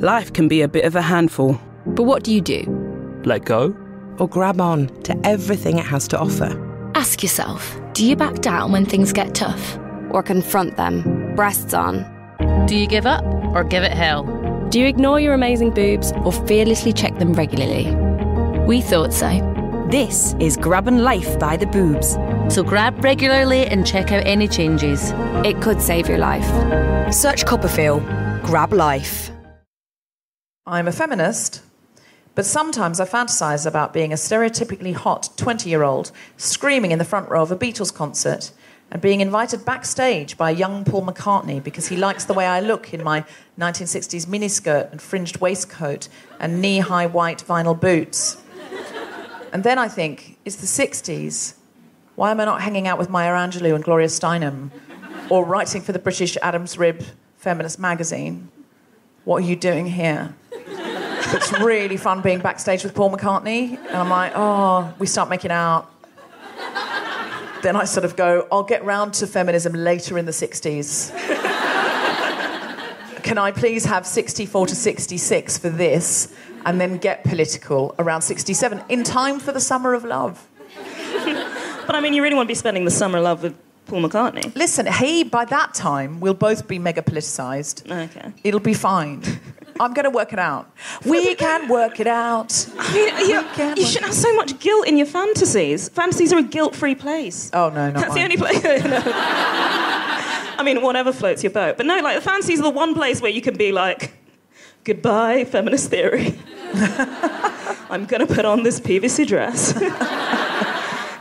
Life can be a bit of a handful. But what do you do? Let go? Or grab on to everything it has to offer. Ask yourself do you back down when things get tough? Or confront them, breasts on? Do you give up or give it hell? Do you ignore your amazing boobs or fearlessly check them regularly? We thought so. This is Grabbing Life by the Boobs. So grab regularly and check out any changes. It could save your life. Search CoppaFeel. Grab Life. I'm a feminist, but sometimes I fantasize about being a stereotypically hot 20 year old screaming in the front row of a Beatles concert and being invited backstage by young Paul McCartney because he likes the way I look in my 1960s miniskirt and fringed waistcoat and knee high white vinyl boots. And then I think, it's the 60s. Why am I not hanging out with Maya Angelou and Gloria Steinem or writing for the British Adams Rib feminist magazine? What are you doing here? It's really fun being backstage with Paul McCartney. And I'm like, oh, we start making out. Then I sort of go, I'll get round to feminism later in the 60s. Can I please have 64 to 66 for this and then get political around 67 in time for the summer of love? But I mean, you really want to be spending the summer of love with Paul McCartney. Listen, he, by that time, we'll both be mega politicized. Okay. It'll be fine. I'm going to work it out. We can work it out. I mean, you, you shouldn't have so much guilt in your fantasies. Fantasies are a guilt-free place. Oh, no, not That's the only place. no. I mean, whatever floats your boat. But no, like the fantasies are the one place where you can be like, goodbye, feminist theory. I'm going to put on this PVC dress,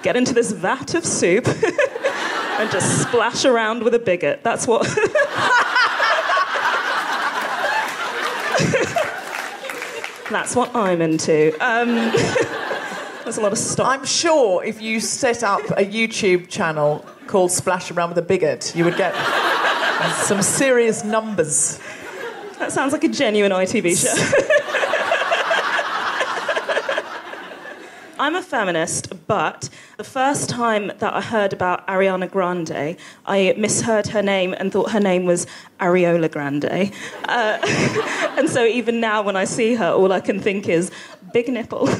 get into this vat of soup, and just splash around with a bigot. That's what. That's what I'm into. Um, there's a lot of stock. I'm sure if you set up a YouTube channel called Splash Around with a Bigot, you would get some serious numbers. That sounds like a genuine ITV show. I'm a feminist, but the first time that I heard about Ariana Grande, I misheard her name and thought her name was Areola Grande. Uh, and so even now, when I see her, all I can think is big nipple.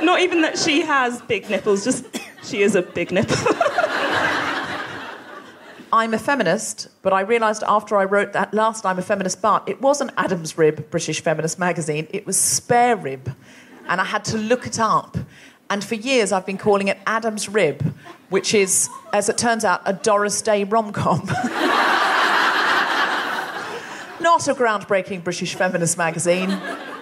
Not even that she has big nipples, just she is a big nipple. I'm a feminist, but I realised after I wrote that last I'm a feminist, but it wasn't Adam's Rib, British Feminist magazine, it was Spare Rib. And I had to look it up. And for years I've been calling it Adam's Rib, which is, as it turns out, a Doris Day rom com. Not a groundbreaking British feminist magazine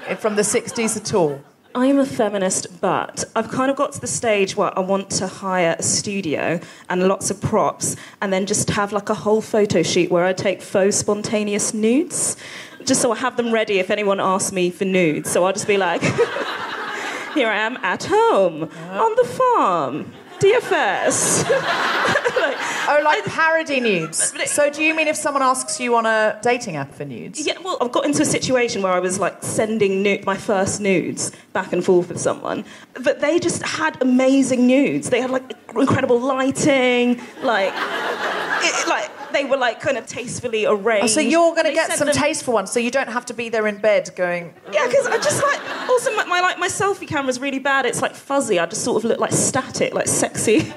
eh, from the 60s at all. I'm a feminist, but I've kind of got to the stage where I want to hire a studio and lots of props and then just have like a whole photo shoot where I take faux spontaneous nudes. Just so I have them ready if anyone asks me for nudes. So I'll just be like, here I am at home, on the farm, DFS. Oh, like parody nudes. So do you mean if someone asks you on a dating app for nudes? Yeah, well, I've got into a situation where I was like sending my first nudes back and forth with someone, but they just had amazing nudes. They had like incredible lighting, like, it, like they were like kind of tastefully arranged. Oh, so you're going to get some them- tasteful ones, so you don't have to be there in bed going. Yeah, because I just like also my, my like my selfie camera's really bad. It's like fuzzy. I just sort of look like static, like sexy,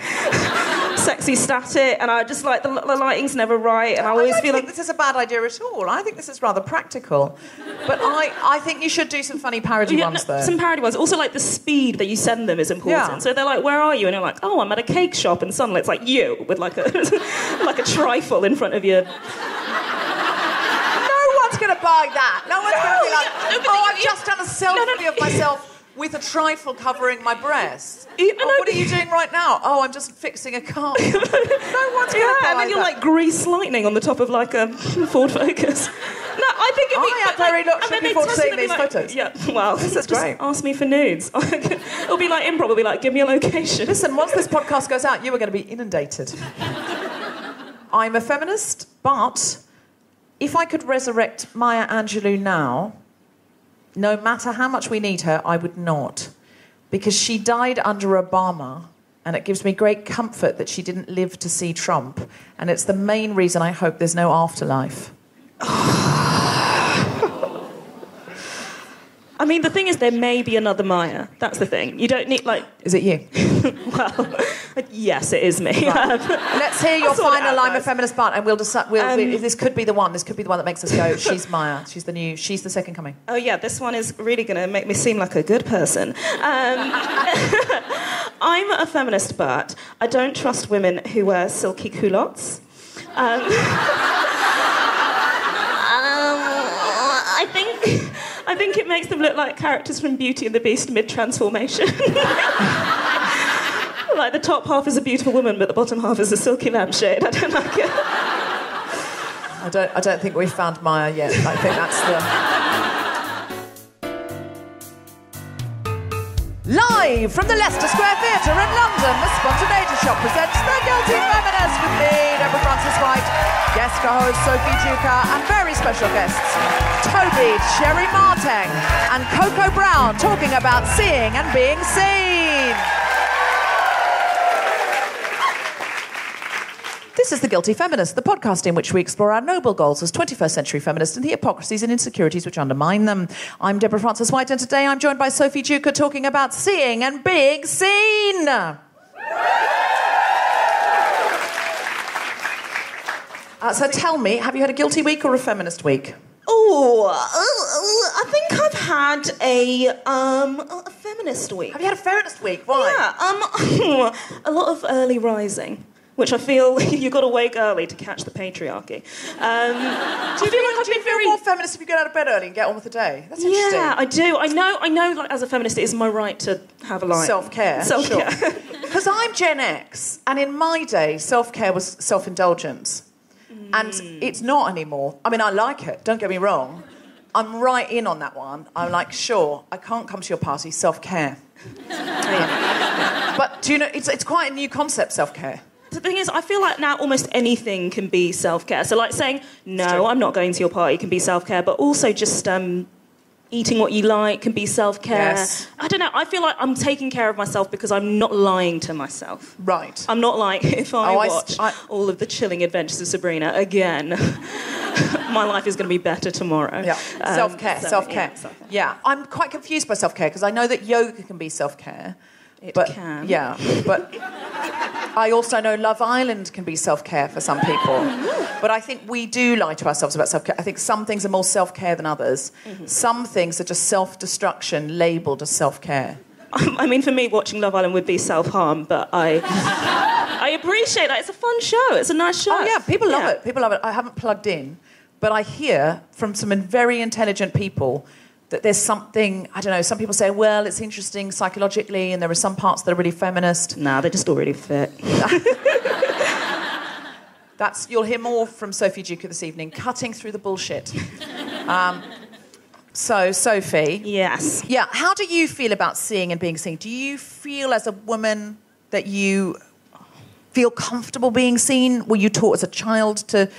sexy static, and I just like the, the lighting's never right, and I always I feel like this is a bad idea at all. I think this is rather practical. But I, I think you should do some funny parody Yeah, ones, no, though. Some parody ones. Also, like the speed that you send them is important. Yeah. So they're like, "Where are you?" And you're like, "Oh, I'm at a cake shop." And suddenly it's like you with like a like a trifle in front of you. No one's going to buy that. No one's going to be like, no, oh, I've you- just done a selfie no, no. of myself with a trifle covering my breast. Oh, what are you doing right now? Oh, I'm just fixing a car. no one's going to Yeah, and then you're that. like grease lightning on the top of like a Ford Focus. No, I think it'd be, I am very like, much looking forward to seeing it, they'll be these like- photos. Yeah, well, This is just great. Ask me for nudes. It'll be like improv. It'll be like, give me a location. Listen, once this podcast goes out, you are going to be inundated. I'm a feminist, but if I could resurrect Maya Angelou now, no matter how much we need her, I would not. Because she died under Obama And it gives me great comfort that she didn't live to see Trump. And it's the main reason I hope there's no afterlife. I mean, the thing is, there may be another Maya. That's the thing. You don't need, like, Is it you? well, yes, it is me. Um, Let's hear your I'll sort it final I'm a feminist part, and we'll decide. We'll, Um, we- this could be the one. This could be the one that makes us go. She's Maya. She's the new. She's the second coming. Oh yeah, this one is really going to make me seem like a good person. Um, I'm a feminist, but I don't trust women who wear silky culottes. Um, um, I think I think it makes them look like characters from Beauty and the Beast mid transformation. like the top half is a beautiful woman, but the bottom half is a silky lampshade. I don't like it. I don't. I don't think we've found Maya yet. I think that's the. Live from the Leicester Square Theatre in London, the Spontaneity Shop presents The Guilty Feminist with me, Deborah Frances-White, guest co-host Sophie Duker, and very special guests Toby Sherry Marteng and Koko Brown talking about seeing and being seen. This is The Guilty Feminist, the podcast in which we explore our noble goals as 21st century feminists and the hypocrisies and insecurities which undermine them. I'm Deborah Frances-White, and today I'm joined by Sophie Duker talking about seeing and being seen. Uh, so tell me, have you had a guilty week or a feminist week? Oh, uh, I think I've had a um a feminist week. Have you had a feminist week? Why? Yeah, um, a lot of early rising, which I feel you've got to wake early to catch the patriarchy. Um, Do you feel like I've been very more feminist if you get out of bed early and get on with the day? That's interesting. yeah, I do. I know. I know. Like as a feminist, it is my right to have a life. Self care. Self care. Because I'm Gen X, and in my day, self care was self indulgence. And it's not anymore. I mean, I like it, don't get me wrong. I'm right in on that one. I'm like, sure, I can't come to your party, self care. but do you know, it's, it's quite a new concept, self care. The thing is, I feel like now almost anything can be self care. So, like saying, no, I'm not going to your party can be self care, but also just um, eating what you like can be self care. Yes. I don't know. I feel like I'm taking care of myself because I'm not lying to myself. Right. I'm not like, if I Oh, watch st- I- all of the chilling adventures of Sabrina again, my life is going to be better tomorrow. Yeah, Um, self care, so, self care. yeah, self-care. Yeah, I'm quite confused by self care because I know that yoga can be self care. It but, can. Yeah, but I also know Love Island can be self care for some people. But I think we do lie to ourselves about self care. I think some things are more self care than others. Mm-hmm. Some things are just self destruction labelled as self care. I mean, for me, watching Love Island would be self harm, but I, I appreciate that. It's a fun show. It's a nice show. Oh, yeah, people love Yeah. it. People love it. I haven't plugged in, but I hear from some very intelligent people that there's something, I don't know, some people say, well, it's interesting psychologically, and there are some parts that are really feminist. Nah, they're just already fit. That's you'll hear more from Sophie Duker this evening, cutting through the bullshit. Um, so, Sophie, yes. yeah, how do you feel about seeing and being seen? Do you feel as a woman that you feel comfortable being seen? Were you taught as a child to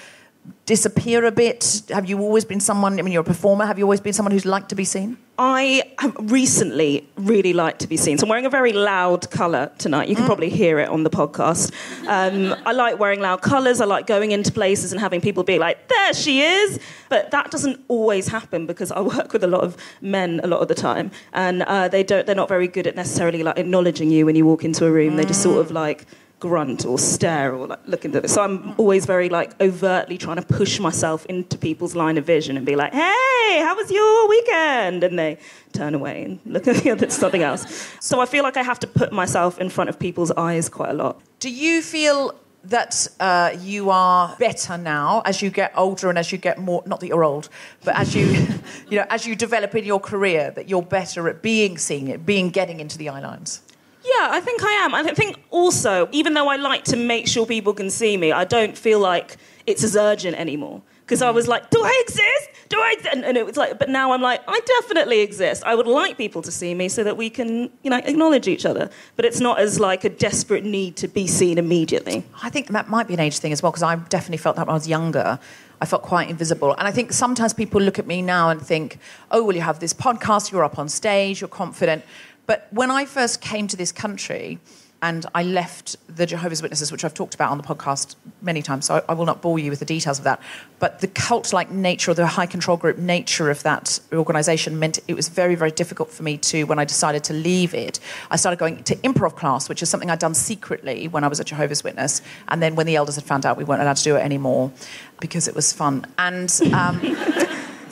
disappear a bit? Have you always been someone? I mean, you're a performer. Have you always been someone who's liked to be seen? I have recently really liked to be seen. So I'm wearing a very loud colour tonight. You can probably hear it on the podcast. Um, I like wearing loud colours. I like going into places and having people be like, "There she is." But that doesn't always happen because I work with a lot of men a lot of the time, and uh, they don't. They're not very good at necessarily like acknowledging you when you walk into a room. They just sort of like grunt or stare or like look into it. So I'm always very like overtly trying to push myself into people's line of vision and be like, "Hey, how was your weekend?" And they turn away and look at the other something else. So I feel like I have to put myself in front of people's eyes quite a lot. Do you feel that uh, you are better now as you get older and as you get more? Not that you're old, but as you, you know, as you develop in your career, that you're better at being seen, it, being getting into the eye lines. Yeah, I think I am. I think also, even though I like to make sure people can see me, I don't feel like it's as urgent anymore. Because I was like, do I exist? Do I? Exist? And, and it was like, but now I'm like, I definitely exist. I would like people to see me so that we can, you know, acknowledge each other. But it's not as like a desperate need to be seen immediately. I think that might be an age thing as well, because I definitely felt that when I was younger. I felt quite invisible. And I think sometimes people look at me now and think, oh, well, you have this podcast, you're up on stage, you're confident. But when I first came to this country, and I left the Jehovah's Witnesses, which I've talked about on the podcast many times, so I, will not bore you with the details of that. But the cult like nature, or the high control group nature of that organization meant it was very, very difficult for me to, when I decided to leave it, I started going to improv class, which is something I'd done secretly when I was a Jehovah's Witness. And then when the elders had found out, we weren't allowed to do it anymore because it was fun. And, um,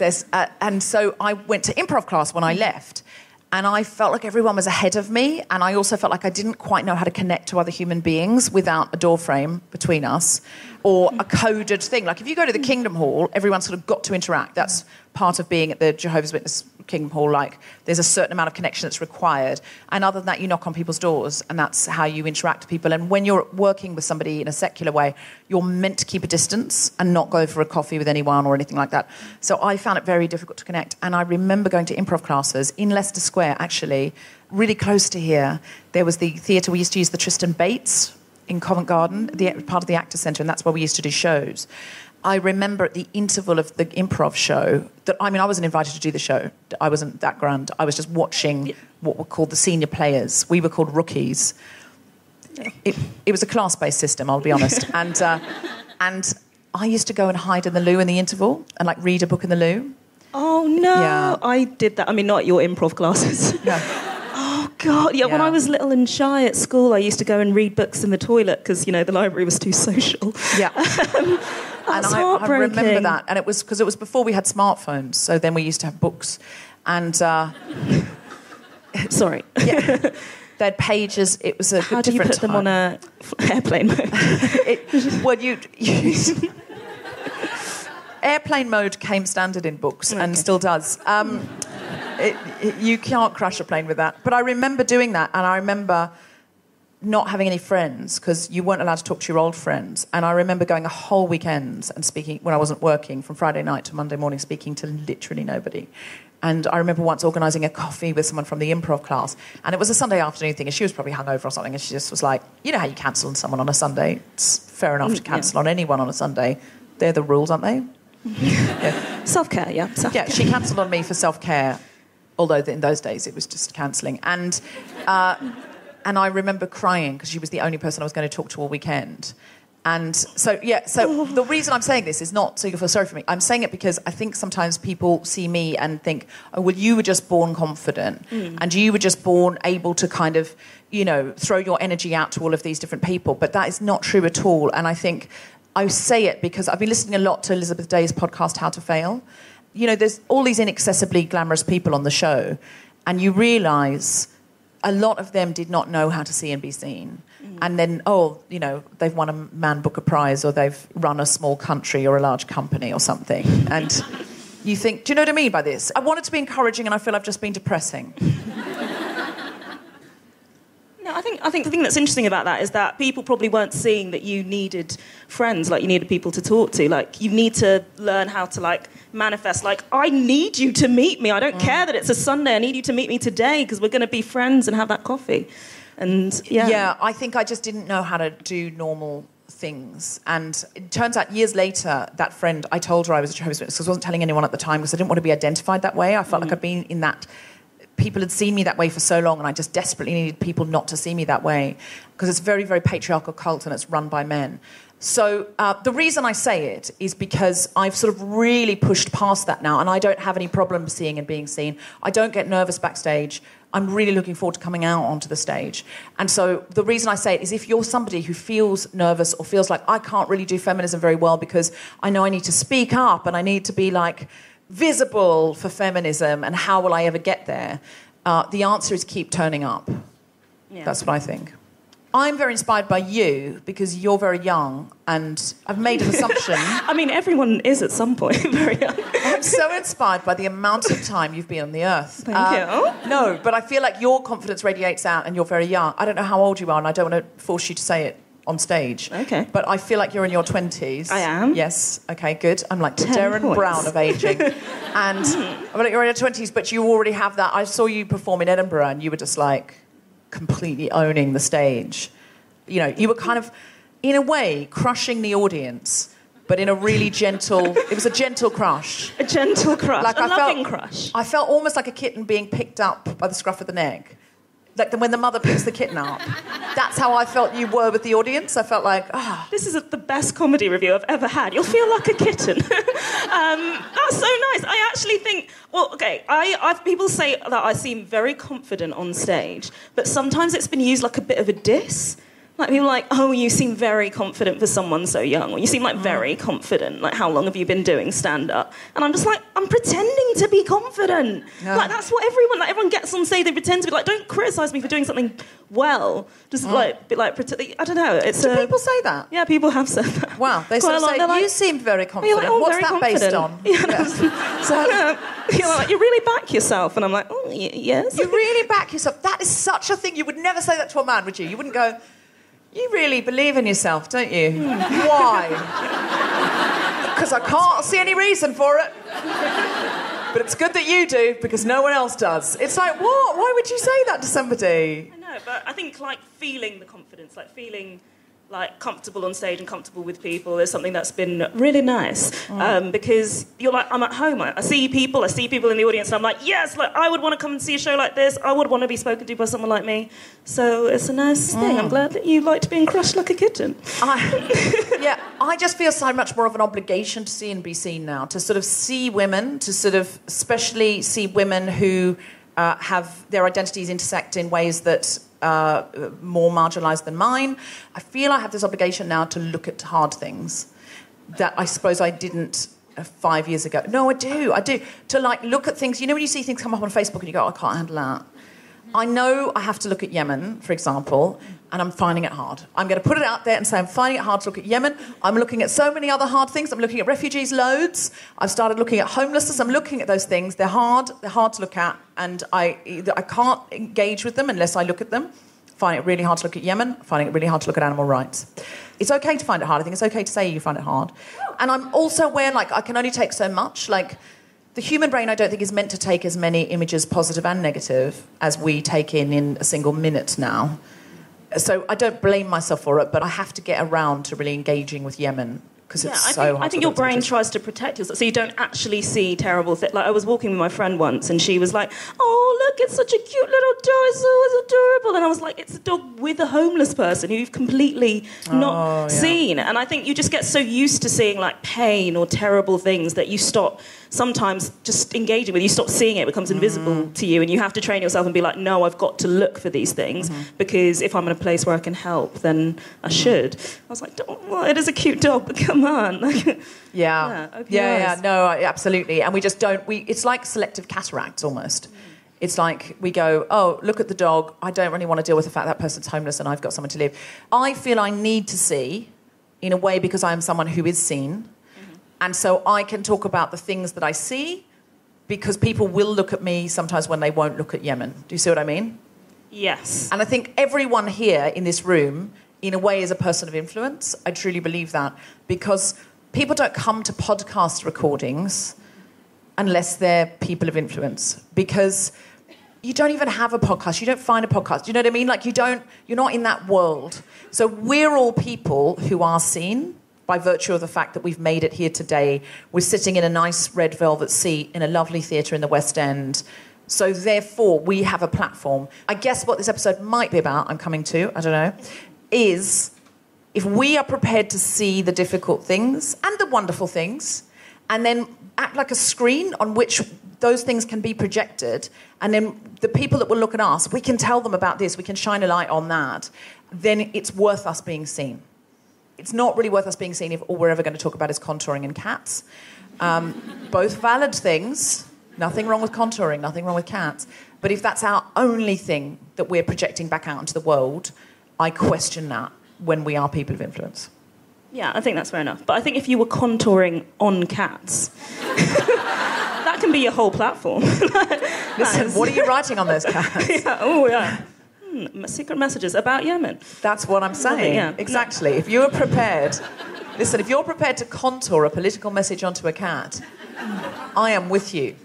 uh, and so I went to improv class when I left and I felt like everyone was ahead of me, and I also felt like I didn't quite know how to connect to other human beings without a door frame between us or a coded thing. Like if you go to the Kingdom Hall, everyone's sort of got to interact. That's part of being at the Jehovah's Witness Kingdom Hall. Like there's a certain amount of connection that's required, and other than that, you knock on people's doors, and that's how you interact with people. And when you're working with somebody in a secular way, you're meant to keep a distance and not go for a coffee with anyone or anything like that. So I found it very difficult to connect. And I remember going to improv classes in Leicester Square, actually, really close to here. There was the theatre we used to use, the Tristan Bates in Covent Garden, the, part of the Actors Centre, and that's where we used to do shows. I remember at the interval of the improv show that I mean I wasn't invited to do the show. I wasn't that grand. I was just watching what were called the senior players. We were called rookies. It, it was a class-based system, I'll be honest. and uh, and I used to go and hide in the loo in the interval and like read a book in the loo. Oh no! Yeah. I did that. I mean, not your improv classes. No. God! Yeah, when I was little and shy at school, I used to go and read books in the toilet because you know the library was too social. Yeah. and That's I, I remember that. And it was because it was before we had smartphones. So then we used to have books. And uh, Sorry. yeah, they had pages. It was a How do you different put them on a airplane mode? it, well, you, you airplane mode came standard in books and still does. Um, it, it- you can't crash a plane with that. But I remember doing that, and I remember not having any friends because you weren't allowed to talk to your old friends. And I remember going a whole weekend and speaking when I wasn't working from Friday night to Monday morning, speaking to literally nobody. And I remember once organising a coffee with someone from the improv class, and it was a Sunday afternoon thing, and she was probably hungover or something, and she just was like, "You know how you cancel on someone on a Sunday? It's fair enough to mm, cancel on anyone on a Sunday. They're the rules, aren't they?" yeah. Self care, yeah. Self-care. Yeah, she cancelled on me for self care, although in those days it was just cancelling. And, uh, and I remember crying because she was the only person I was going to talk to all weekend. And so, yeah, so the reason I'm saying this is not so you feel sorry for me. I'm saying it because I think sometimes people see me and think, oh, well, you were just born confident and you were just born able to kind of, you know, throw your energy out to all of these different people. But that is not true at all. And I think I say it because I've been listening a lot to Elizabeth Day's podcast, How to Fail. You know, there's all these inaccessibly glamorous people on the show, and you realise a lot of them did not know how to see and be seen. Mm. And then, oh, you know, they've won a Man Booker Prize or they've run a small country or a large company or something. And you think, do you know what I mean by this? I wanted to be encouraging and I feel I've just been depressing. No, I think I think the thing that's interesting about that is that people probably weren't seeing that you needed friends, like you needed people to talk to. Like you need to learn how to like manifest. Like I need you to meet me. I don't mm. care that it's a Sunday. I need you to meet me today because we're going to be friends and have that coffee. And yeah, Yeah, I think I just didn't know how to do normal things. And it turns out years later, that friend, I told her I was a Jehovah's Witness because I wasn't telling anyone at the time because I didn't want to be identified that way. I felt like mm. I'd been in that. People had seen me that way for so long, and I just desperately needed people not to see me that way because it's very, very patriarchal cult and it's run by men. So uh, the reason I say it is because I've sort of really pushed past that now, and I don't have any problem seeing and being seen. I don't get nervous backstage. I'm really looking forward to coming out onto the stage. And so the reason I say it is if you're somebody who feels nervous or feels like I can't really do feminism very well because I know I need to speak up and I need to be like visible for feminism and how will I ever get there? Uh, the answer is keep turning up. Yeah. That's what I think. I'm very inspired by you because you're very young and I've made an assumption. I mean, everyone is at some point very young. I'm so inspired by the amount of time you've been on the earth. Thank you. No, but I feel like your confidence radiates out and you're very young. I don't know how old you are and I don't want to force you to say it on stage. Okay. But I feel like you're in your 20s. I am. Yes. Okay, good. I'm like Ten Derren points. Brown of aging. and I'm like you're in your 20s, but you already have that. I saw you perform in Edinburgh and you were just like completely owning the stage. You know, you were kind of, in a way, crushing the audience. But in a really gentle, it was a gentle crush. A gentle crush, Like a I loving felt, crush. I felt almost like a kitten being picked up by the scruff of the neck. Like when the mother picks the kitten up. That's how I felt you were with the audience. I felt like, ah, This is the best comedy review I've ever had. You'll feel like a kitten. um, that's so nice. I actually think, well, okay, I, I've, people say that I seem very confident on stage, but sometimes it's been used like a bit of a diss. Like people are like, oh, you seem very confident for someone so young, or you seem like mm. very confident. Like, how long have you been doing stand up? And I'm just like, I'm pretending to be confident. Yeah. Like that's what everyone, like everyone gets on stage, they pretend to be like, don't criticize me for doing something well. Just mm. like, be like, pretend, I don't know. It's do a- people say that? yeah, people have said that. Wow, they sort of say, like- you seem very oh, confident. like, oh, What's very that based on? Yeah. So, You're like, you really back yourself, and I'm like, oh, yes. you really back yourself. That is such a thing. You would never say that to a man, would you? You wouldn't go, you really believe in yourself, don't you? Why? Because I can't see any reason for it. But it's good that you do because no one else does. It's like, what? Why would you say that to somebody? I know, but I think like feeling the confidence, like feeling like comfortable on stage and comfortable with people is something that's been really nice. Um, because you're like I'm at home. I, I see people. I see people in the audience. And I'm like yes like I would want to come and see a show like this. I would want to be spoken to by someone like me. So it's a nice thing. I'm glad that you liked being crushed like a kitten. I, yeah, I just feel so much more of an obligation to see and be seen now, to sort of see women, to sort of especially see women who uh, have their identities intersect in ways that uh, more marginalised than mine. I feel I have this obligation now to look at hard things that I suppose I didn't uh, five years ago. No, I do, I do. To like look at things. You know when you see things come up on Facebook and you go, "Oh, I can't handle that. I know I have to look at Yemen, for example, and I'm finding it hard. I'm going to put it out there and say I'm finding it hard to look at Yemen. I'm looking at so many other hard things. I'm looking at refugees loads. I've started looking at homelessness. I'm looking at those things. They're hard. They're hard to look at, and I I can't engage with them unless I look at them. Find it really hard to look at Yemen. Finding it really hard to look at animal rights. It's okay to find it hard. I think it's okay to say you find it hard. And I'm also aware, like, I can only take so much. Like, the human brain, I don't think, is meant to take as many images, positive and negative, as we take in in a single minute now. So I don't blame myself for it, but I have to get around to really engaging with Yemen because Yeah, it's I so think, hard. I think your brain tries to protect yourself, so you don't actually see terrible things. Like I was walking with my friend once, and she was like, "Oh, look, it's such a cute little dog. It's so adorable." And I was like, "It's a dog with a homeless person who you've completely not Oh, yeah. seen." And I think you just get so used to seeing like pain or terrible things that you stop sometimes just engaging with. You stop seeing it; it becomes invisible Mm. to you, and you have to train yourself and be like, "No, I've got to look for these things Mm-hmm. because if I'm in a place where I can help, then I should." I was like, "Don't- well, "It is a cute dog, but come on." Yeah, Yeah, yeah, yeah, your yeah. eyes. No, absolutely. And we just don't. We it's like selective cataracts almost. It's like we go, oh, look at the dog. I don't really want to deal with the fact that person's homeless and I've got someone to live. I feel I need to see, in a way, because I am someone who is seen, and so I can talk about the things that I see, because people will look at me sometimes when they won't look at Yemen. Do you see what I mean? yes. And I think everyone here in this room, in a way, is a person of influence. I truly believe that because people don't come to podcast recordings unless they're people of influence. Because you don't even have a podcast. You don't find a podcast. You know what I mean? Like you don't. You're not in that world. So we're all people who are seen by virtue of the fact that we've made it here today. We're sitting in a nice red velvet seat in a lovely theatre in the West End. So therefore, we have a platform. I guess what this episode might be about. I'm coming to. I don't know. Is if we are prepared to see the difficult things and the wonderful things, and then act like a screen on which those things can be projected, and then the people that will look at us, we can tell them about this, we can shine a light on that, then it's worth us being seen. It's not really worth us being seen if all we're ever going to talk about is contouring and cats. Um, both valid things, nothing wrong with contouring, nothing wrong with cats. But if that's our only thing that we're projecting back out into the world, I question that when we are people of influence. Yeah, I think that's fair enough. But I think if you were contouring on cats, that can be your whole platform. Listen, what are you writing on those cats? yeah, oh, yeah. Hmm, secret messages about Yemen. That's what I'm saying. Yeah. Exactly. If you're prepared, listen, if you're prepared to contour a political message onto a cat, I am with you.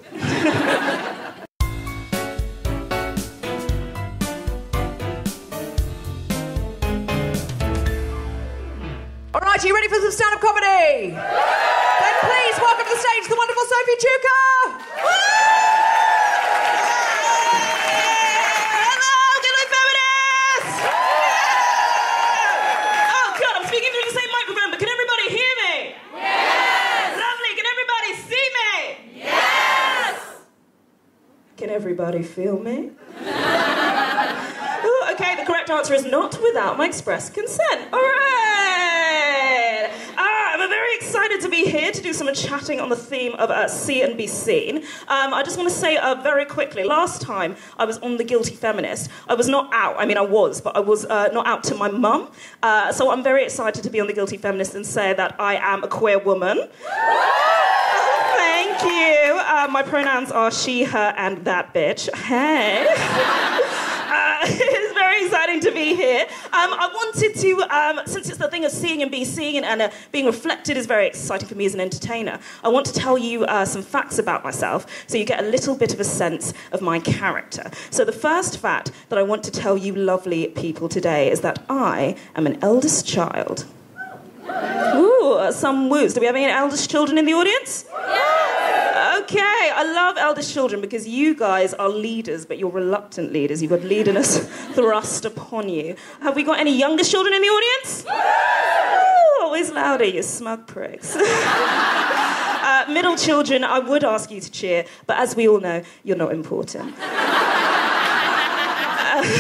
All right, are you ready for some stand-up comedy? then please welcome to the stage the wonderful Sophie Duker. Hello, can I everybody feel me? Ooh, okay, the correct answer is not without my express consent. All right. Ah, I'm very excited to be here to do some chatting on the theme of uh, see and be seen. Um, I just want to say uh, very quickly last time I was on The Guilty Feminist, I was not out. I mean, I was, but I was uh, not out to my mum. Uh, so I'm very excited to be on The Guilty Feminist and say that I am a queer woman. Uh, my pronouns are she, her, and that bitch. Hey. Uh, it's very exciting to be here. Um, I wanted to, um, since it's the thing of seeing and being seen and uh, being reflected is very exciting for me as an entertainer, I want to tell you uh, some facts about myself so you get a little bit of a sense of my character. So, the first fact that I want to tell you, lovely people, today is that I am an eldest child. Ooh, some woos. Do we have any eldest children in the audience? Okay, I love eldest children because you guys are leaders, but you're reluctant leaders. You've got leaderness thrust upon you. Have we got any youngest children in the audience? Ooh, always louder, you smug pricks. uh, middle children, I would ask you to cheer, but as we all know, you're not important.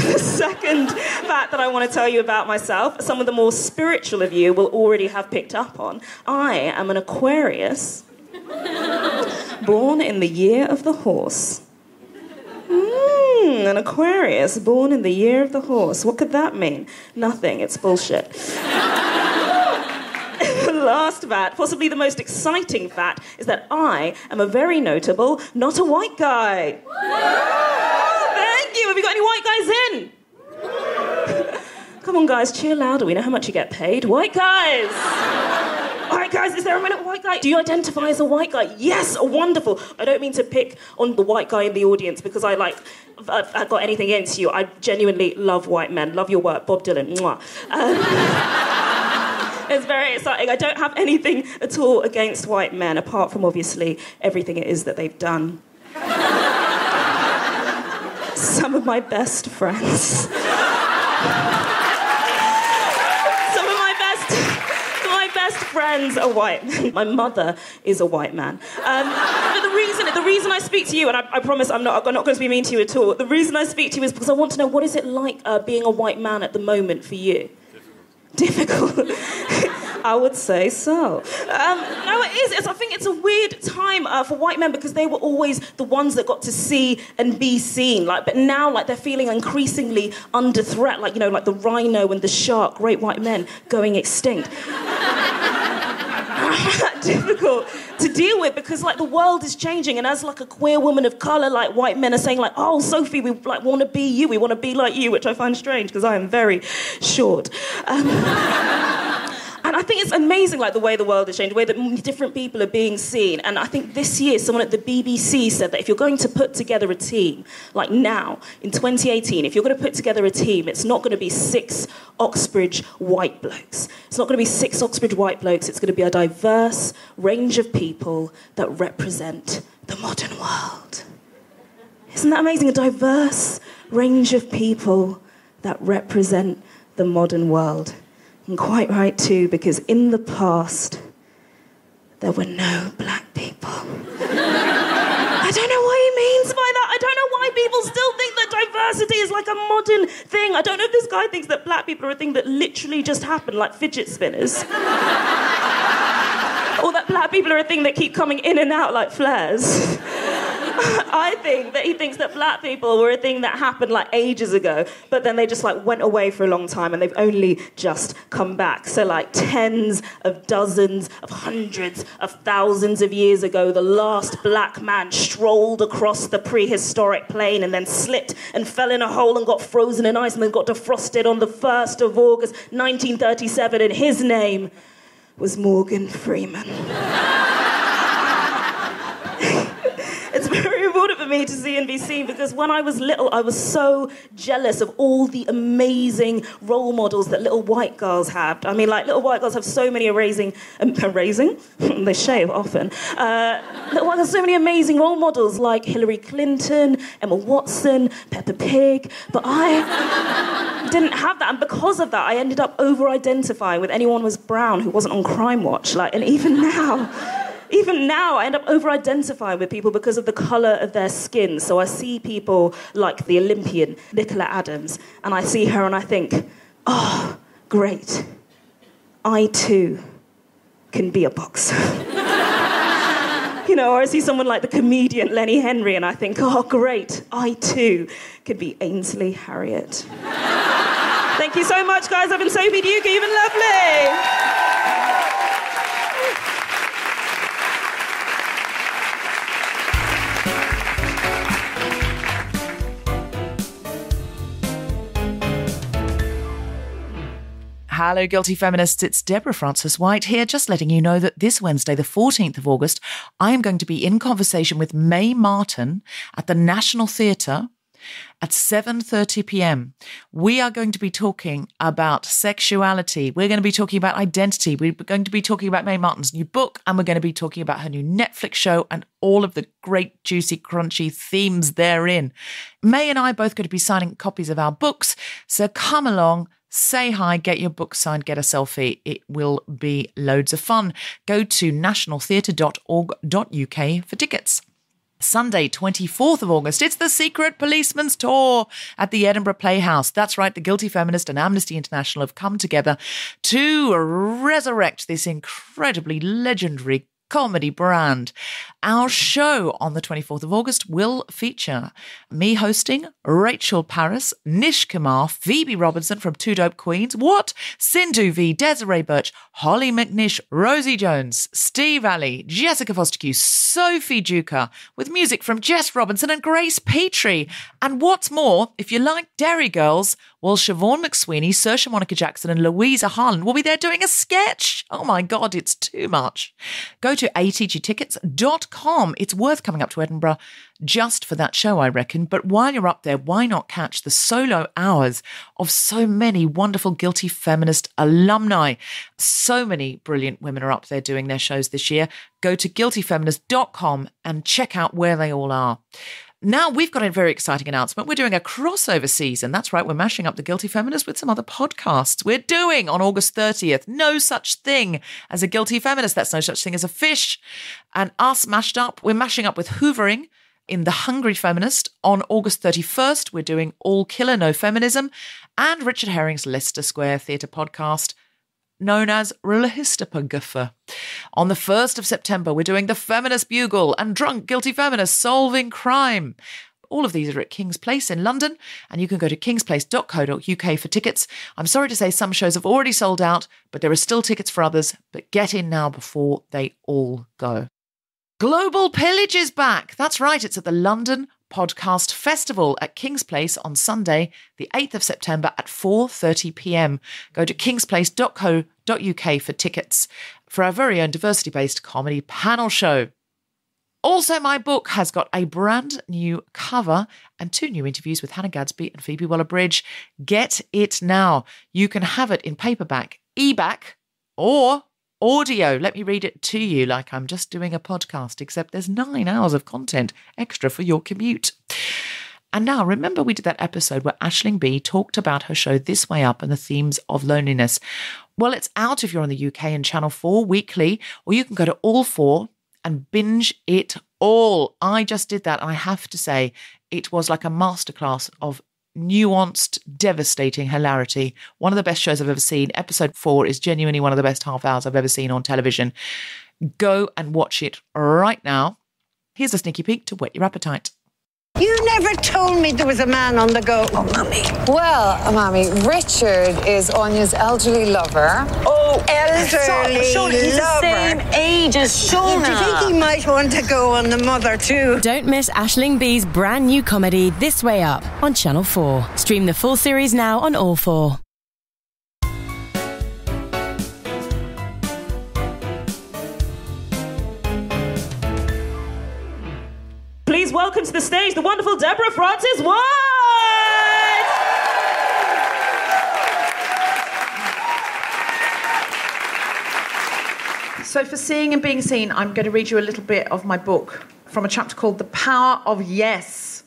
the second fact that I want to tell you about myself, some of the more spiritual of you will already have picked up on. I am an Aquarius born in the year of the horse. Mm, an Aquarius born in the year of the horse. What could that mean? Nothing. It's bullshit. the last fact, possibly the most exciting fact, is that I am a very notable, not a white guy. Thank you. Have you got any white guys in? Come on, guys, cheer louder. We know how much you get paid. White guys! White guys, is there a minute white guy? Do you identify as a white guy? Yes, wonderful. I don't mean to pick on the white guy in the audience because I like, I've, I've got anything against you. I genuinely love white men. Love your work, Bob Dylan. Mwah. Um, it's very exciting. I don't have anything at all against white men, apart from obviously everything it is that they've done. Some of my best friends. Friends are white. my mother is a white man. Um, but the reason, the reason I speak to you, and I, I promise I'm not, I'm not going to be mean to you at all. The reason I speak to you is because I want to know what is it like uh, being a white man at the moment for you. Difficult. I would say so. Um, no, it is. It's, I think it's a weird time uh, for white men because they were always the ones that got to see and be seen. Like, but now, like, they're feeling increasingly under threat. Like, you know, like the rhino and the shark, great white men going extinct. difficult to deal with because like the world is changing and as like a queer woman of color like white men are saying like oh sophie we like want to be you we want to be like you which i find strange because i am very short um, and I think it's amazing, like the way the world has changed, the way that different people are being seen. And I think this year, someone at the BBC said that if you're going to put together a team, like now in 2018, if you're going to put together a team, it's not going to be six Oxbridge white blokes. It's not going to be six Oxbridge white blokes. It's going to be a diverse range of people that represent the modern world. Isn't that amazing? A diverse range of people that represent the modern world. And quite right too, because in the past, there were no black people. I don't know what he means by that. I don't know why people still think that diversity is like a modern thing. I don't know if this guy thinks that black people are a thing that literally just happened, like fidget spinners. or that black people are a thing that keep coming in and out like flares. I think that he thinks that black people were a thing that happened like ages ago, but then they just like went away for a long time and they've only just come back. So like tens of dozens of hundreds of thousands of years ago, the last black man strolled across the prehistoric plain and then slipped and fell in a hole and got frozen in ice and then got defrosted on the 1st of August 1937 and his name was Morgan Freeman. it's very important for me to see and be seen because when I was little, I was so jealous of all the amazing role models that little white girls have. I mean, like, little white girls have so many amazing, um, amazing? they shave often. Uh, little white girls so many amazing role models like Hillary Clinton, Emma Watson, Peppa Pig, but I didn't have that. And because of that, I ended up over identifying with anyone who was brown who wasn't on Crime Watch. Like, and even now, even now, I end up over identifying with people because of the colour of their skin. So I see people like the Olympian Nicola Adams, and I see her and I think, oh, great. I too can be a boxer. you know, or I see someone like the comedian Lenny Henry, and I think, oh, great. I too could be Ainsley Harriott. Thank you so much, guys. I've been Sophie Duker. You've been lovely. Hello, guilty feminists. It's Deborah Frances-White here, just letting you know that this Wednesday, the 14th of August, I am going to be in conversation with Mae Martin at the National Theatre at 7:30 p.m. We are going to be talking about sexuality. We're going to be talking about identity. We're going to be talking about Mae Martin's new book and we're going to be talking about her new Netflix show and all of the great juicy crunchy themes therein. Mae and I both going to be signing copies of our books, so come along say hi, get your book signed, get a selfie. It will be loads of fun. Go to nationaltheatre.org.uk for tickets. Sunday, 24th of August, it's the Secret Policeman's Tour at the Edinburgh Playhouse. That's right, the Guilty Feminist and Amnesty International have come together to resurrect this incredibly legendary comedy brand. Our show on the 24th of August will feature me hosting, Rachel Parris, Nish Kumar, Phoebe Robinson from Two Dope Queens, what? Sindhu V, Desiree Burch, Hollie McNish, Rosie Jones, Steve Alley, Jessica Fostekew, Sophie Duker, with music from Jess Robinson and Grace Petrie. And what's more, if you like Derry Girls, well, Siobhan McSweeney, Saoirse Monica Jackson, and Louisa Harland will be there doing a sketch. Oh my God, it's too much. Go to atgtickets.com. It's worth coming up to Edinburgh just for that show, I reckon. But while you're up there, why not catch the solo hours of so many wonderful guilty feminist alumni? So many brilliant women are up there doing their shows this year. Go to guiltyfeminist.com and check out where they all are. Now we've got a very exciting announcement. We're doing a crossover season. That's right, we're mashing up the Guilty Feminist with some other podcasts. We're doing on August 30th no such thing as a guilty feminist. That's no such thing as a fish. And us mashed up, we're mashing up with Hoovering in The Hungry Feminist. On August 31st, we're doing All Killer No Feminism and Richard Herring's Leicester Square Theatre podcast known as Rulahistapaguffa. On the 1st of September, we're doing The Feminist Bugle and Drunk Guilty Feminists Solving Crime. All of these are at King's Place in London, and you can go to kingsplace.co.uk for tickets. I'm sorry to say some shows have already sold out, but there are still tickets for others, but get in now before they all go. Global Pillage is back. That's right, it's at the London Podcast Festival at King's Place on Sunday, the 8th of September at 4:30 p.m. Go to kingsplace.co.uk for tickets for our very own diversity-based comedy panel show. Also, my book has got a brand new cover and two new interviews with Hannah Gadsby and Phoebe Waller-Bridge. Get it now. You can have it in paperback, e-back, or audio. Let me read it to you like I'm just doing a podcast, except there's nine hours of content extra for your commute. And now, remember, we did that episode where Aisling Bea talked about her show This Way Up and the themes of loneliness. Well, it's out if you're on the UK and Channel 4 weekly, or you can go to All 4 and binge it all. I just did that. I have to say, it was like a masterclass of nuanced, devastating hilarity. One of the best shows I've ever seen. Episode four is genuinely one of the best half hours I've ever seen on television. Go and watch it right now. Here's a sneaky peek to whet your appetite. You never told me there was a man on the go. Oh, Mummy. Well, Mommy, Richard is Anya's elderly lover. Oh, elderly so, he's lover. the same age as Shona. Do you think he might want to go on the mother too? Don't miss Aisling Bea's brand new comedy, This Way Up, on Channel 4. Stream the full series now on All 4. Welcome to the stage the wonderful Deborah Frances-White. So, for seeing and being seen, I'm going to read you a little bit of my book from a chapter called The Power of Yes.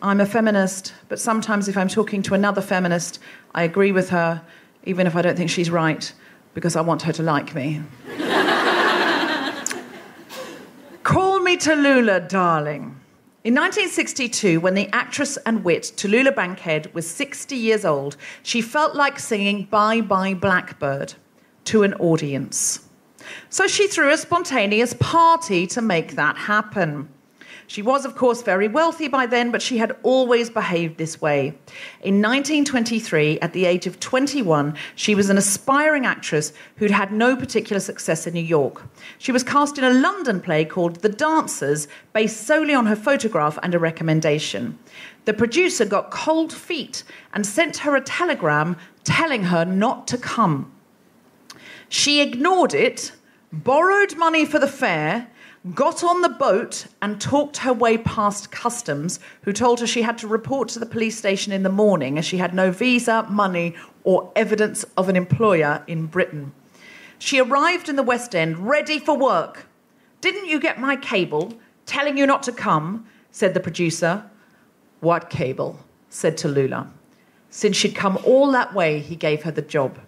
I'm a feminist, but sometimes if I'm talking to another feminist, I agree with her, even if I don't think she's right, because I want her to like me. Call me Tallulah, darling. In 1962, when the actress and wit Tallulah Bankhead was 60 years old, she felt like singing Bye Bye Blackbird to an audience. So she threw a spontaneous party to make that happen. She was, of course, very wealthy by then, but she had always behaved this way. In 1923, at the age of 21, she was an aspiring actress who'd had no particular success in New York. She was cast in a London play called The Dancers, based solely on her photograph and a recommendation. The producer got cold feet and sent her a telegram telling her not to come. She ignored it, borrowed money for the fare, got on the boat and talked her way past customs, who told her she had to report to the police station in the morning as she had no visa, money, or evidence of an employer in Britain. She arrived in the West End ready for work. Didn't you get my cable telling you not to come? said the producer. What cable? said Tallulah. Since she'd come all that way, he gave her the job.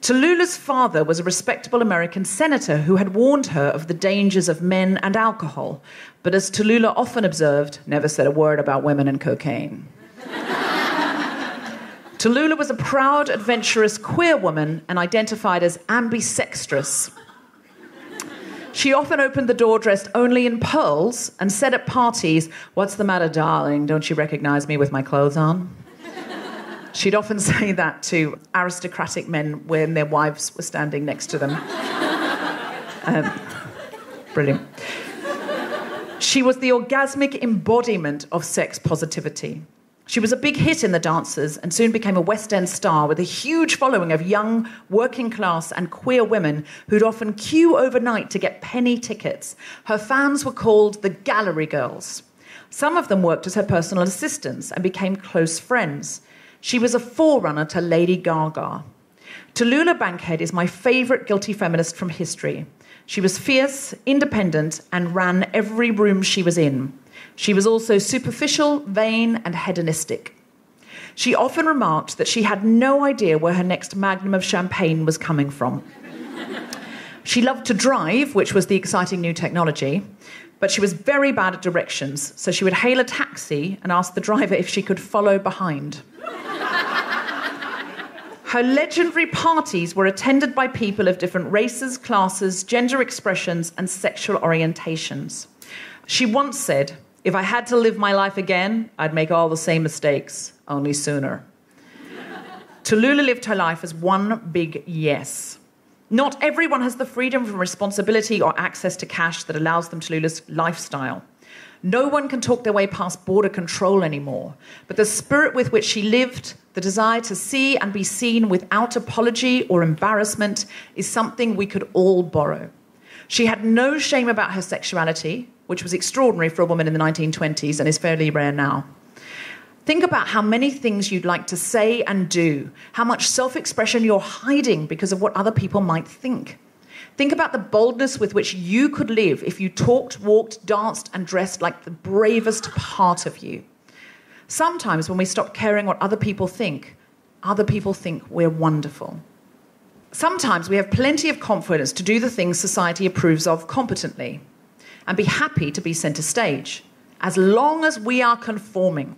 Tallulah's father was a respectable American senator who had warned her of the dangers of men and alcohol, but as Tallulah often observed, never said a word about women and cocaine. Tallulah was a proud, adventurous, queer woman and identified as ambisextrous. She often opened the door dressed only in pearls and said at parties, What's the matter, darling? Don't you recognize me with my clothes on? She'd often say that to aristocratic men when their wives were standing next to them. Um, brilliant. She was the orgasmic embodiment of sex positivity. She was a big hit in the dancers and soon became a West End star with a huge following of young, working class, and queer women who'd often queue overnight to get penny tickets. Her fans were called the Gallery Girls. Some of them worked as her personal assistants and became close friends. She was a forerunner to Lady Gaga. Tallulah Bankhead is my favourite guilty feminist from history. She was fierce, independent, and ran every room she was in. She was also superficial, vain, and hedonistic. She often remarked that she had no idea where her next magnum of champagne was coming from. she loved to drive, which was the exciting new technology, but she was very bad at directions, so she would hail a taxi and ask the driver if she could follow behind. Her legendary parties were attended by people of different races, classes, gender expressions, and sexual orientations. She once said, If I had to live my life again, I'd make all the same mistakes, only sooner. Tallulah lived her life as one big yes. Not everyone has the freedom from responsibility or access to cash that allows them Tallulah's lifestyle. No one can talk their way past border control anymore. But the spirit with which she lived, the desire to see and be seen without apology or embarrassment, is something we could all borrow. She had no shame about her sexuality, which was extraordinary for a woman in the 1920s and is fairly rare now. Think about how many things you'd like to say and do, how much self expression you're hiding because of what other people might think. Think about the boldness with which you could live if you talked, walked, danced, and dressed like the bravest part of you. Sometimes when we stop caring what other people think, other people think we're wonderful. Sometimes we have plenty of confidence to do the things society approves of competently and be happy to be centre stage, as long as we are conforming.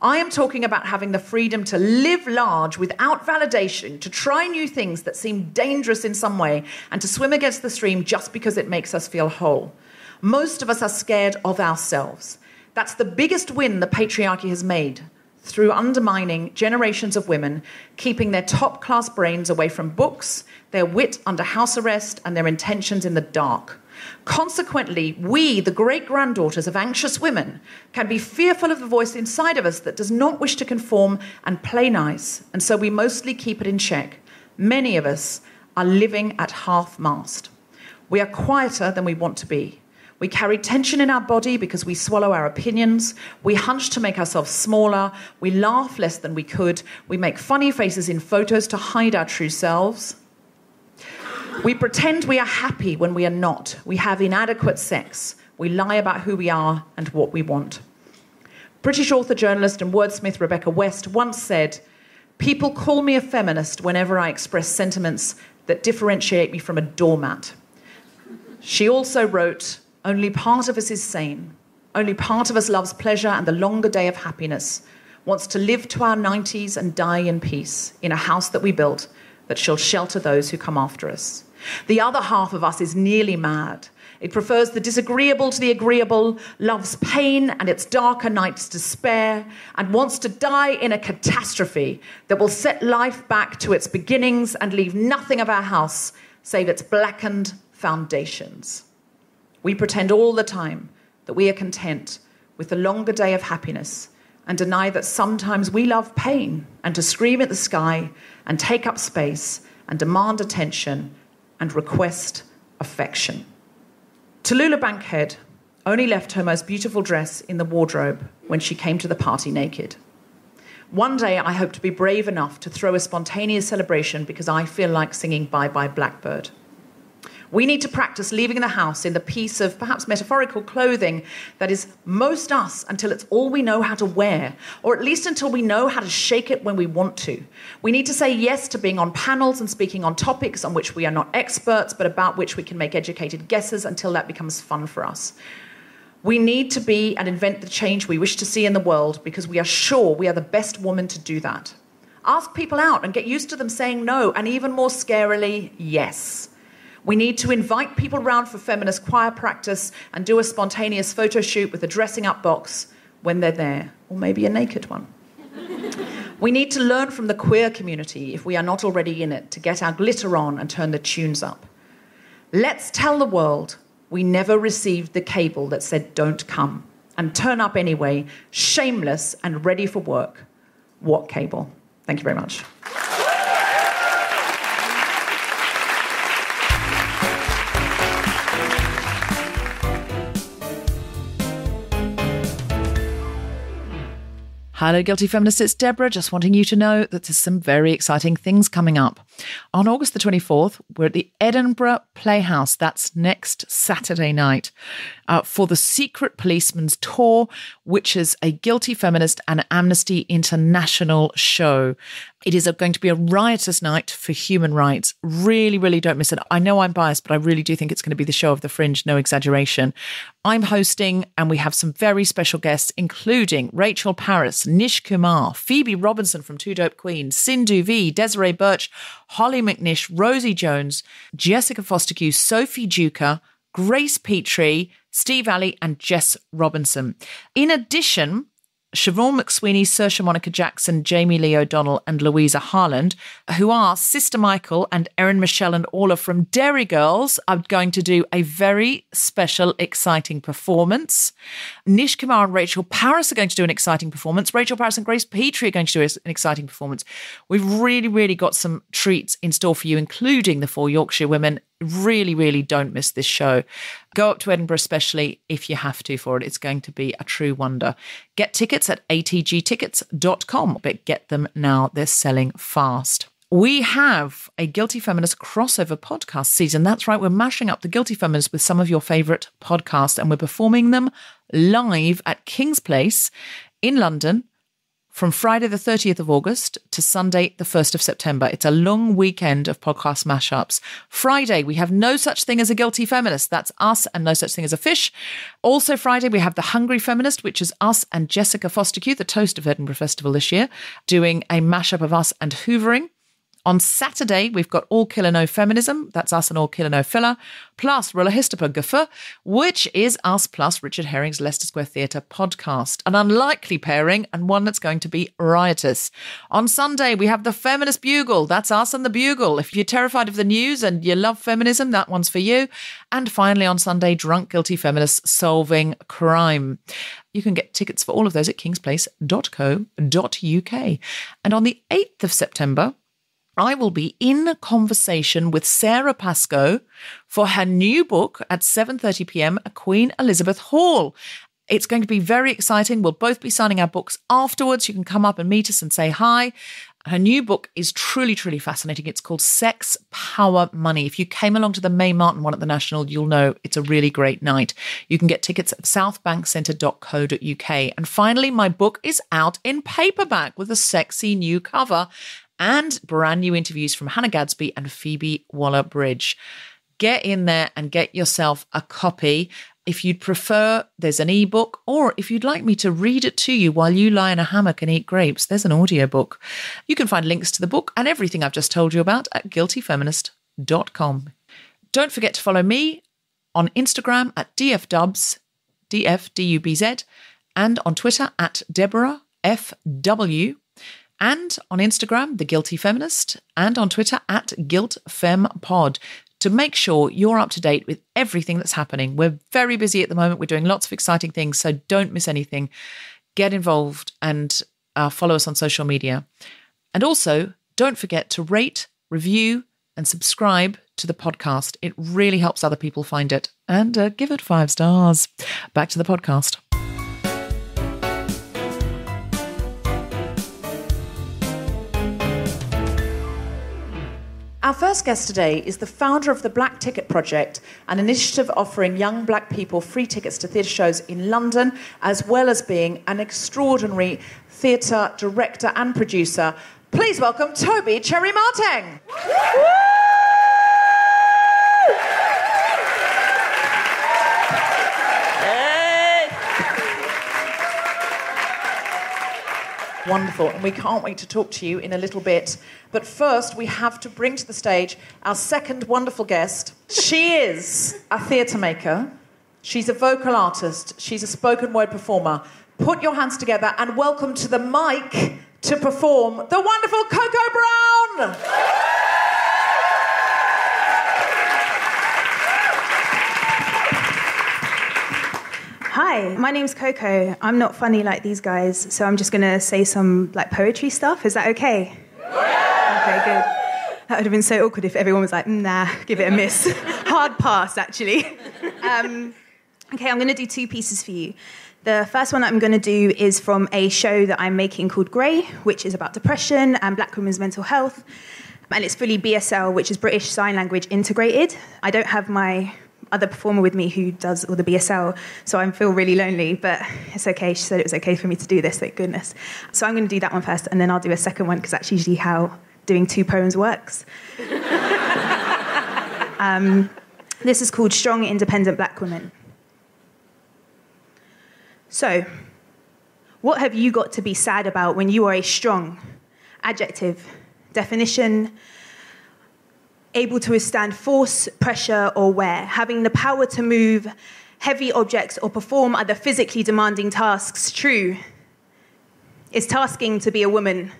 I am talking about having the freedom to live large without validation, to try new things that seem dangerous in some way, and to swim against the stream just because it makes us feel whole. Most of us are scared of ourselves. That's the biggest win the patriarchy has made through undermining generations of women, keeping their top class brains away from books, their wit under house arrest, and their intentions in the dark. Consequently, we, the great granddaughters of anxious women, can be fearful of the voice inside of us that does not wish to conform and play nice, and so we mostly keep it in check. Many of us are living at half mast. We are quieter than we want to be. We carry tension in our body because we swallow our opinions. We hunch to make ourselves smaller. We laugh less than we could. We make funny faces in photos to hide our true selves. We pretend we are happy when we are not. We have inadequate sex. We lie about who we are and what we want. British author, journalist, and wordsmith Rebecca West once said, People call me a feminist whenever I express sentiments that differentiate me from a doormat. She also wrote, Only part of us is sane. Only part of us loves pleasure and the longer day of happiness, wants to live to our 90s and die in peace in a house that we built that shall shelter those who come after us. The other half of us is nearly mad. It prefers the disagreeable to the agreeable, loves pain and its darker nights despair, and wants to die in a catastrophe that will set life back to its beginnings and leave nothing of our house save its blackened foundations. We pretend all the time that we are content with the longer day of happiness and deny that sometimes we love pain and to scream at the sky and take up space and demand attention and request affection. Tallulah Bankhead only left her most beautiful dress in the wardrobe when she came to the party naked. One day I hope to be brave enough to throw a spontaneous celebration because I feel like singing Bye Bye Blackbird. We need to practice leaving the house in the piece of perhaps metaphorical clothing that is most us until it's all we know how to wear, or at least until we know how to shake it when we want to. We need to say yes to being on panels and speaking on topics on which we are not experts, but about which we can make educated guesses until that becomes fun for us. We need to be and invent the change we wish to see in the world because we are sure we are the best woman to do that. Ask people out and get used to them saying no, and even more scarily, yes. We need to invite people round for feminist choir practice and do a spontaneous photo shoot with a dressing up box when they're there, or maybe a naked one. we need to learn from the queer community, if we are not already in it, to get our glitter on and turn the tunes up. Let's tell the world we never received the cable that said don't come and turn up anyway, shameless and ready for work. What cable? Thank you very much. Hello, Guilty Feminists. It's Deborah, just wanting you to know that there's some very exciting things coming up. On August the 24th, we're at the Edinburgh Playhouse. That's next Saturday night uh, for the Secret Policeman's Tour, which is a Guilty Feminist and Amnesty International show. It is going to be a riotous night for human rights. Really, really don't miss it. I know I'm biased, but I really do think it's going to be the show of the fringe, no exaggeration. I'm hosting, and we have some very special guests, including Rachel Parris, Nish Kumar, Phoebe Robinson from Two Dope Queens, Sindhu Vee, Desiree Burch, Hollie McNish, Rosie Jones, Jessica Fostekew, Sophie Duker, Grace Petrie, Steve Alley, and Jess Robinson. In addition, Siobhan McSweeney, Saoirse Monica Jackson, Jamie Lee O'Donnell, and Louisa Harland, who are Sister Michael and Erin Michelle and Orla from Derry Girls, are going to do a very special, exciting performance. Nish Kumar and Rachel Parris are going to do an exciting performance. Rachel Parris and Grace Petrie are going to do an exciting performance. We've really, really got some treats in store for you, including the four Yorkshire women really, really don't miss this show. Go up to Edinburgh, especially if you have to for it. It's going to be a true wonder. Get tickets at atgtickets.com, but get them now. They're selling fast. We have a Guilty Feminist crossover podcast season. That's right, we're mashing up the Guilty Feminists with some of your favourite podcasts, and we're performing them live at King's Place in London from Friday, the 30th of August to Sunday, the 1st of September. It's a long weekend of podcast mashups. Friday, we have No Such Thing as a Guilty Feminist. That's us and No Such Thing as a Fish. Also, Friday, we have The Hungry Feminist, which is us and Jessica Fostekew, the toast of Edinburgh Festival this year, doing a mashup of us and Hoovering. On Saturday, we've got All Killer No Feminism. That's us and All Killer No Filler. Plus Rolla Guffer, which is us plus Richard Herring's Leicester Square Theatre podcast. An unlikely pairing and one that's going to be riotous. On Sunday, we have the Feminist Bugle. That's us and the Bugle. If you're terrified of the news and you love feminism, that one's for you. And finally, on Sunday, Drunk Guilty Feminists Solving Crime. You can get tickets for all of those at kingsplace.co.uk. And on the 8th of September, I will be in conversation with Sara Pascoe for her new book at 7:30 p.m. at Queen Elizabeth Hall. It's going to be very exciting. We'll both be signing our books afterwards. You can come up and meet us and say hi. Her new book is truly, truly fascinating. It's called Sex, Power, Money. If you came along to the May Martin one at the National, you'll know it's a really great night. You can get tickets at southbankcentre.co.uk. And finally, my book is out in paperback with a sexy new cover and brand new interviews from Hannah Gadsby and Phoebe Waller Bridge. Get in there and get yourself a copy. If you'd prefer, there's an ebook, or if you'd like me to read it to you while you lie in a hammock and eat grapes, there's an audiobook. You can find links to the book and everything I've just told you about at guiltyfeminist.com. Don't forget to follow me on Instagram at dfdubz, D-F-D-U-B-Z, and on Twitter at Deborah F-W, and on Instagram, The Guilty Feminist, and on Twitter at GuiltFemPod to make sure you're up to date with everything that's happening. We're very busy at the moment. We're doing lots of exciting things, so don't miss anything. Get involved and uh, follow us on social media. And also, don't forget to rate, review, and subscribe to the podcast. It really helps other people find it. And uh, give it five stars. Back to the podcast. Our first guest today is the founder of the Black Ticket Project, an initiative offering young black people free tickets to theatre shows in London, as well as being an extraordinary theatre director and producer. Please welcome Tobi Kyeremateng. Wonderful. And we can't wait to talk to you in a little bit. But first, we have to bring to the stage our second wonderful guest. She is a theatre maker, she's a vocal artist, she's a spoken word performer. Put your hands together and welcome to the mic to perform the wonderful Koko Brown. Hi, my name's Koko. I'm not funny like these guys, so I'm just gonna say some like poetry stuff. Is that okay? Okay, good. That would have been so awkward if everyone was like, "Mm, nah, give it a miss. Hard pass, actually. Um, okay, I'm gonna do two pieces for you. The first one I'm going to do is from a show that I'm making called Grey, which is about depression and black women's mental health. And it's fully BSL, which is British Sign Language integrated. I don't have my other performer with me who does all the BSL, so I feel really lonely, but it's okay. She said it was okay for me to do this, thank goodness. So I'm going to do that one first, and then I'll do a second one, because that's usually how doing two poems works. um, this is called Strong Independent Black Women. So, what have you got to be sad about when you are a strong adjective, definition, able to withstand force, pressure, or wear, having the power to move heavy objects or perform other physically demanding tasks? True. It's tasking to be a woman.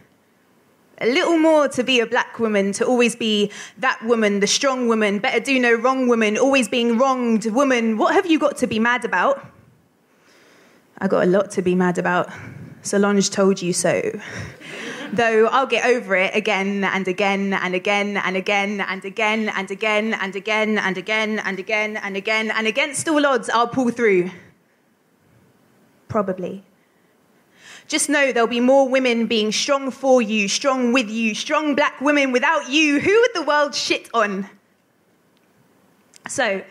A little more to be a black woman, to always be that woman, the strong woman, better do no wrong woman, always being wronged woman. What have you got to be mad about? I got a lot to be mad about. Solange told you so. Though I'll get over it again and again and again and again and again and again and again and again and again and again and against all odds, I'll pull through. Probably. Just know there'll be more women being strong for you, strong with you, strong black women without you. Who would the world shit on? So,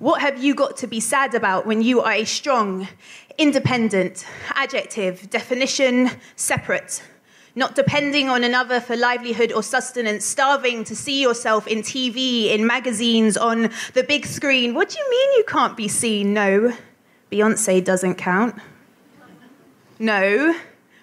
what have you got to be sad about when you are a strong, independent, adjective, definition, separate, not depending on another for livelihood or sustenance, starving to see yourself in TV, in magazines, on the big screen? What do you mean you can't be seen? No, Beyonce doesn't count. No.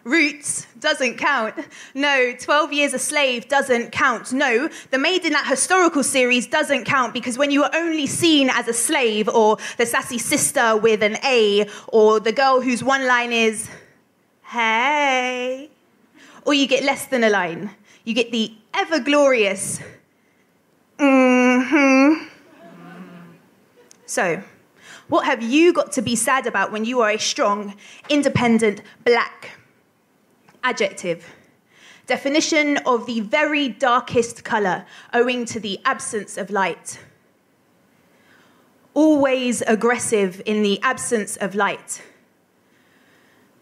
Roots doesn't count. No, 12 Years a Slave doesn't count. No, the maid in that historical series doesn't count because when you are only seen as a slave or the sassy sister with an A or the girl whose one line is, hey, or you get less than a line, you get the ever glorious, mm hmm. So, what have you got to be sad about when you are a strong, independent, black, adjective. Definition of the very darkest colour owing to the absence of light. Always aggressive in the absence of light.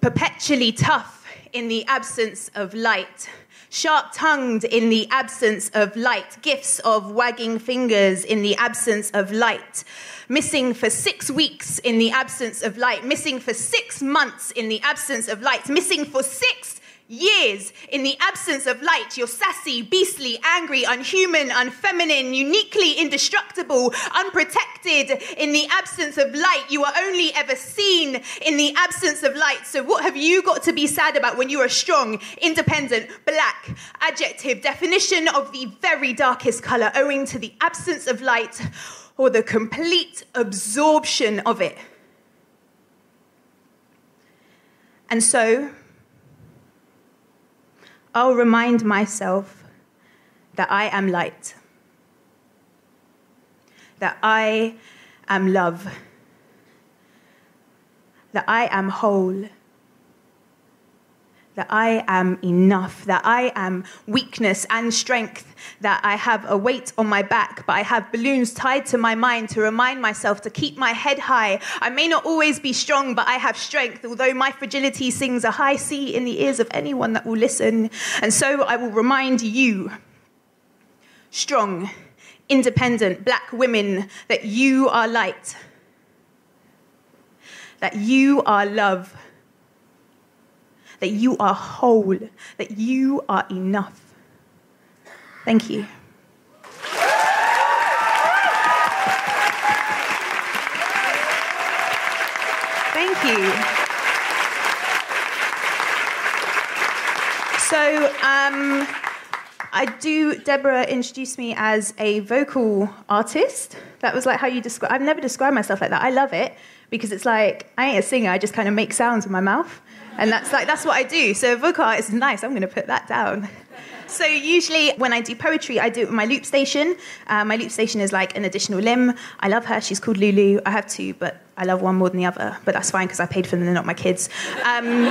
Perpetually tough in the absence of light. Sharp tongued in the absence of light. Gifts of wagging fingers in the absence of light missing for six weeks in the absence of light, missing for six months in the absence of light, missing for six years. In the absence of light, you're sassy, beastly, angry, unhuman, unfeminine, uniquely indestructible, unprotected. In the absence of light, you are only ever seen in the absence of light. So, what have you got to be sad about when you are strong, independent, black? Adjective, definition of the very darkest colour owing to the absence of light or the complete absorption of it. And so, I'll remind myself that I am light, that I am love, that I am whole that I am enough, that I am weakness and strength, that I have a weight on my back, but I have balloons tied to my mind to remind myself to keep my head high. I may not always be strong, but I have strength, although my fragility sings a high C in the ears of anyone that will listen. And so I will remind you, strong, independent black women, that you are light, that you are love that you are whole, that you are enough. Thank you. Thank you. So, um, I do. Deborah introduced me as a vocal artist. That was like how you describe. I've never described myself like that. I love it because it's like I ain't a singer. I just kind of make sounds with my mouth. And that's like that's what I do. So vocal art is nice. I'm going to put that down. So usually when I do poetry, I do it with my loop station. Uh, my loop station is like an additional limb. I love her. She's called Lulu. I have two, but I love one more than the other. But that's fine because I paid for them. They're not my kids. Um,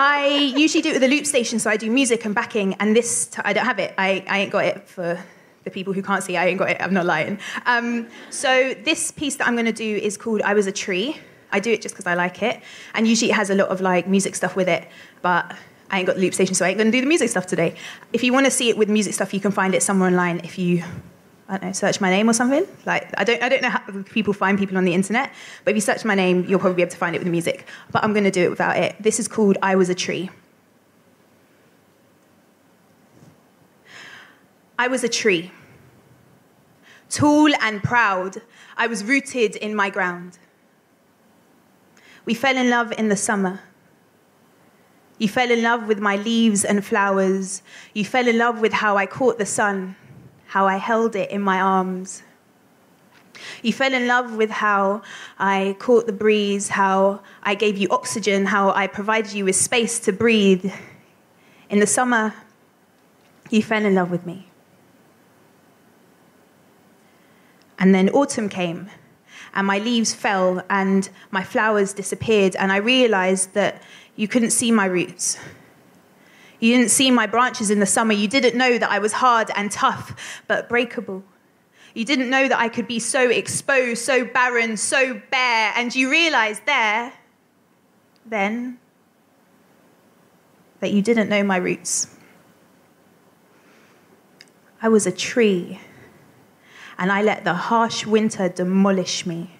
I usually do it with a loop station, so I do music and backing. And this, t- I don't have it. I, I ain't got it for the people who can't see. I ain't got it. I'm not lying. Um, so this piece that I'm going to do is called "I Was a Tree." I do it just because I like it. And usually it has a lot of like music stuff with it, but I ain't got the loop station, so I ain't gonna do the music stuff today. If you want to see it with music stuff, you can find it somewhere online if you I don't know, search my name or something. Like I don't I don't know how people find people on the internet, but if you search my name, you'll probably be able to find it with the music. But I'm gonna do it without it. This is called I Was a Tree. I was a tree. Tall and proud, I was rooted in my ground. We fell in love in the summer. You fell in love with my leaves and flowers. You fell in love with how I caught the sun, how I held it in my arms. You fell in love with how I caught the breeze, how I gave you oxygen, how I provided you with space to breathe. In the summer, you fell in love with me. And then autumn came, and my leaves fell and my flowers disappeared, and I realized that you couldn't see my roots. You didn't see my branches in the summer. You didn't know that I was hard and tough, but breakable. You didn't know that I could be so exposed, so barren, so bare, and you realized there, then, that you didn't know my roots. I was a tree and I let the harsh winter demolish me.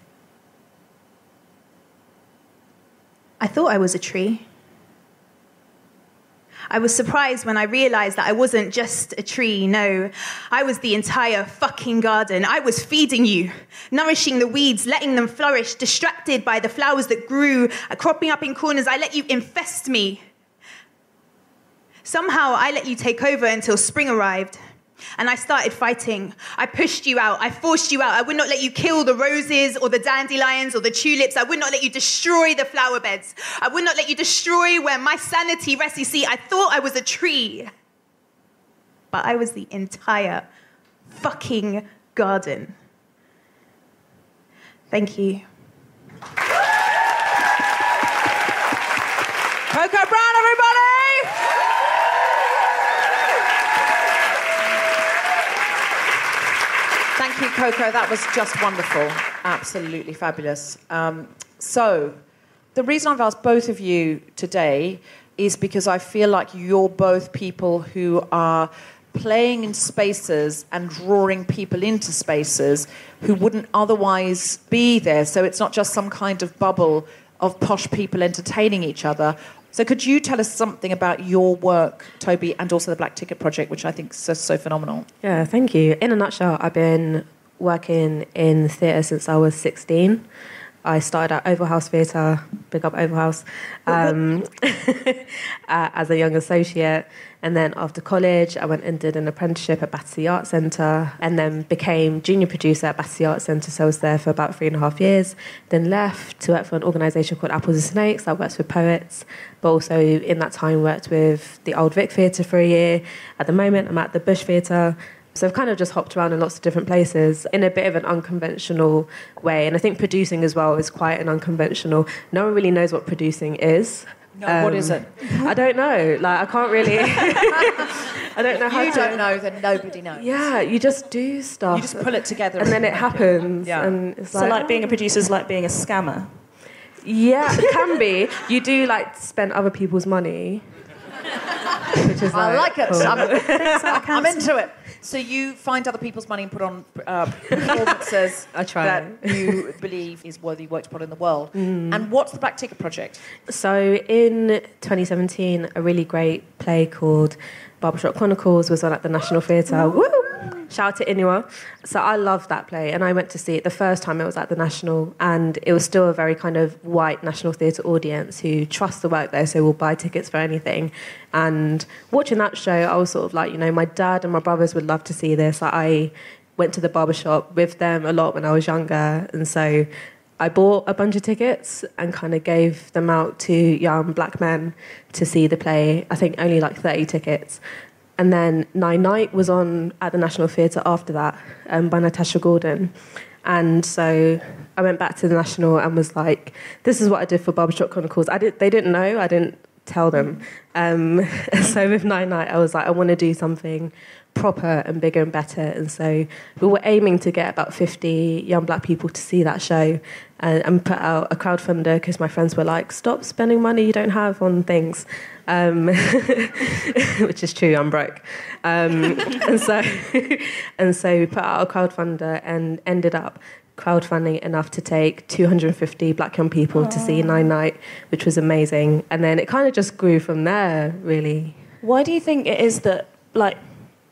I thought I was a tree. I was surprised when I realized that I wasn't just a tree, no. I was the entire fucking garden. I was feeding you, nourishing the weeds, letting them flourish, distracted by the flowers that grew, uh, cropping up in corners. I let you infest me. Somehow I let you take over until spring arrived. And I started fighting. I pushed you out. I forced you out. I would not let you kill the roses or the dandelions or the tulips. I would not let you destroy the flower beds. I would not let you destroy where my sanity rests. You see, I thought I was a tree, but I was the entire fucking garden. Thank you. Koko Brown, everybody! Thank you, Koko. That was just wonderful. Absolutely fabulous. Um, so, the reason I've asked both of you today is because I feel like you're both people who are playing in spaces and drawing people into spaces who wouldn't otherwise be there. So, it's not just some kind of bubble of posh people entertaining each other So, could you tell us something about your work, Tobi, and also the Black Ticket Project, which I think is so, so phenomenal? Yeah, thank you. In a nutshell, I've been working in theatre since I was 16. I started at Oval House Theatre, big up Oval House, um, uh, as a young associate. And then after college, I went and did an apprenticeship at Battersea Arts Centre and then became junior producer at Battersea Arts Centre. So I was there for about three and a half years. Then left to work for an organisation called Apples and Snakes that works with poets, but also in that time worked with the Old Vic Theatre for a year. At the moment, I'm at the Bush Theatre. So I've kind of just hopped around in lots of different places in a bit of an unconventional way. And I think producing as well is quite an unconventional. No one really knows what producing is. No, what um, is it? I don't know. Like I can't really. I don't know how you to. don't know, then nobody knows. Yeah, you just do stuff. You just pull it together, and then it happens. Yeah. And it's so, like, like being a producer is like being a scammer. Yeah, it can be. You do like spend other people's money. Which is I like it. cool. I'm, I'm into it. So you find other people's money and put on uh, performances I try. that you believe is worthy work to put in the world. Mm. And what's the Black Ticket Project? So in 2017, a really great play called Barbershop Chronicles was on at the National Theatre. Woo! Shout out to Inua. So I loved that play, and I went to see it the first time it was at the National, and it was still a very kind of white National Theatre audience who trust the work there, so will buy tickets for anything. And watching that show, I was sort of like, you know, my dad and my brothers would love to see this. Like, I went to the barbershop with them a lot when I was younger, and so I bought a bunch of tickets and kind of gave them out to young black men to see the play. I think only like 30 tickets. And then Nine Night was on at the National Theatre after that um, by Natasha Gordon. And so I went back to the National and was like, this is what I did for Barbershop Chronicles. I did, they didn't know, I didn't tell them. Um, so with Nine Night, I was like, I want to do something proper and bigger and better. And so we were aiming to get about 50 young black people to see that show and, and put out a crowdfunder because my friends were like, stop spending money you don't have on things. Um, which is true, I'm broke. Um, and so, and so we put out a crowdfunder and ended up crowdfunding enough to take 250 black young people to see Nine Night, which was amazing. And then it kind of just grew from there, really. Why do you think it is that like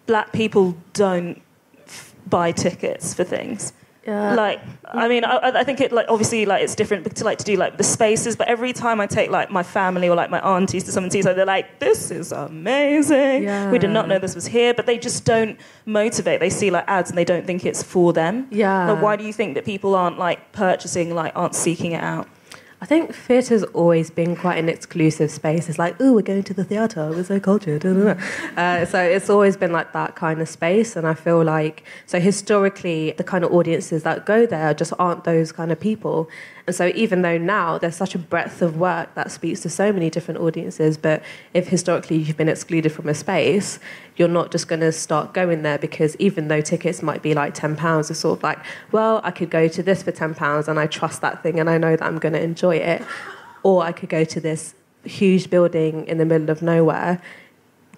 black people don't f- buy tickets for things? Yeah. Like, I mean, I, I think it like obviously like it's different to like to do like the spaces, but every time I take like my family or like my aunties to some tea, so they're like, "This is amazing. We did not know this was here," but they just don't motivate. They see like ads and they don't think it's for them. Yeah. Like, why do you think that people aren't like purchasing, like aren't seeking it out? I think theatre's always been quite an exclusive space. It's like, oh, we're going to the theatre, we're so cultured. Uh, so it's always been like that kind of space. And I feel like, so historically, the kind of audiences that go there just aren't those kind of people. And so even though now there's such a breadth of work that speaks to so many different audiences, but if historically you've been excluded from a space, you're not just going to start going there because even though tickets might be like £10, it's sort of like, well, I could go to this for £10 and I trust that thing and I know that I'm going to enjoy it. Or I could go to this huge building in the middle of nowhere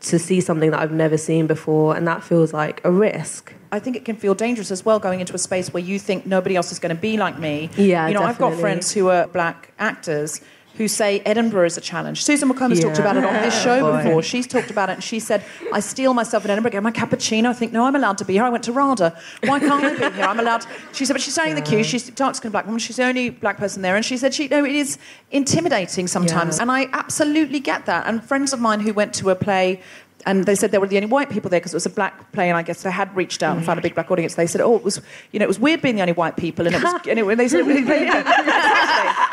to see something that I've never seen before, and that feels like a risk. I think it can feel dangerous as well going into a space where you think nobody else is going to be like me. Yeah, You know, I've got friends who are black actors who say Edinburgh is a challenge. Susan Wokoma talked Yeah. about it on this show before. She's talked about it and she said, I steal myself in Edinburgh, get my cappuccino. I think, no, I'm allowed to be here. I went to RADA. Why can't I be here? I'm allowed. She said, but she's standing in the queue. She's a dark skinned black woman. She's the only black person there. And she said, she, no, it is intimidating sometimes. Yeah. And I absolutely get that. And friends of mine who went to a play and they said they were the only white people there because it was a black play, and I guess they had reached out and found a big black audience. They said, "Oh, it was, you know, it was weird being the only white people," and it was, and it, they said,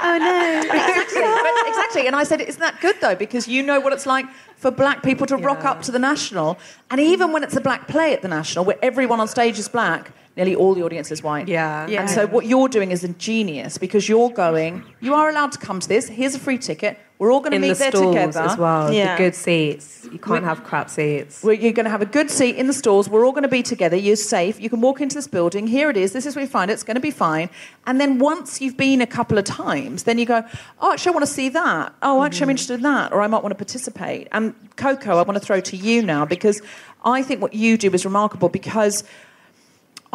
Oh no. exactly, but exactly. And I said, "Isn't that good though? Because you know what it's like for black people to rock up to the National, and even when it's a black play at the National, where everyone on stage is black." Nearly all the audience is white. Yeah. yeah. And so what you're doing is ingenious because you're going, you are allowed to come to this. Here's a free ticket. We're all going to In meet the there stalls together. as well, Yeah. the good seats. You can't have crap seats. Where you're going to have a good seat in the stalls. We're all going to be together. You're safe. You can walk into this building. Here it is. This is where you find it. It's going to be fine. And then once you've been a couple of times, then you go, oh, actually, I want to see that. Oh, actually, I'm mm-hmm. interested in that. Or I might want to participate. And Koko, I want to throw to you now because I think what you do is remarkable because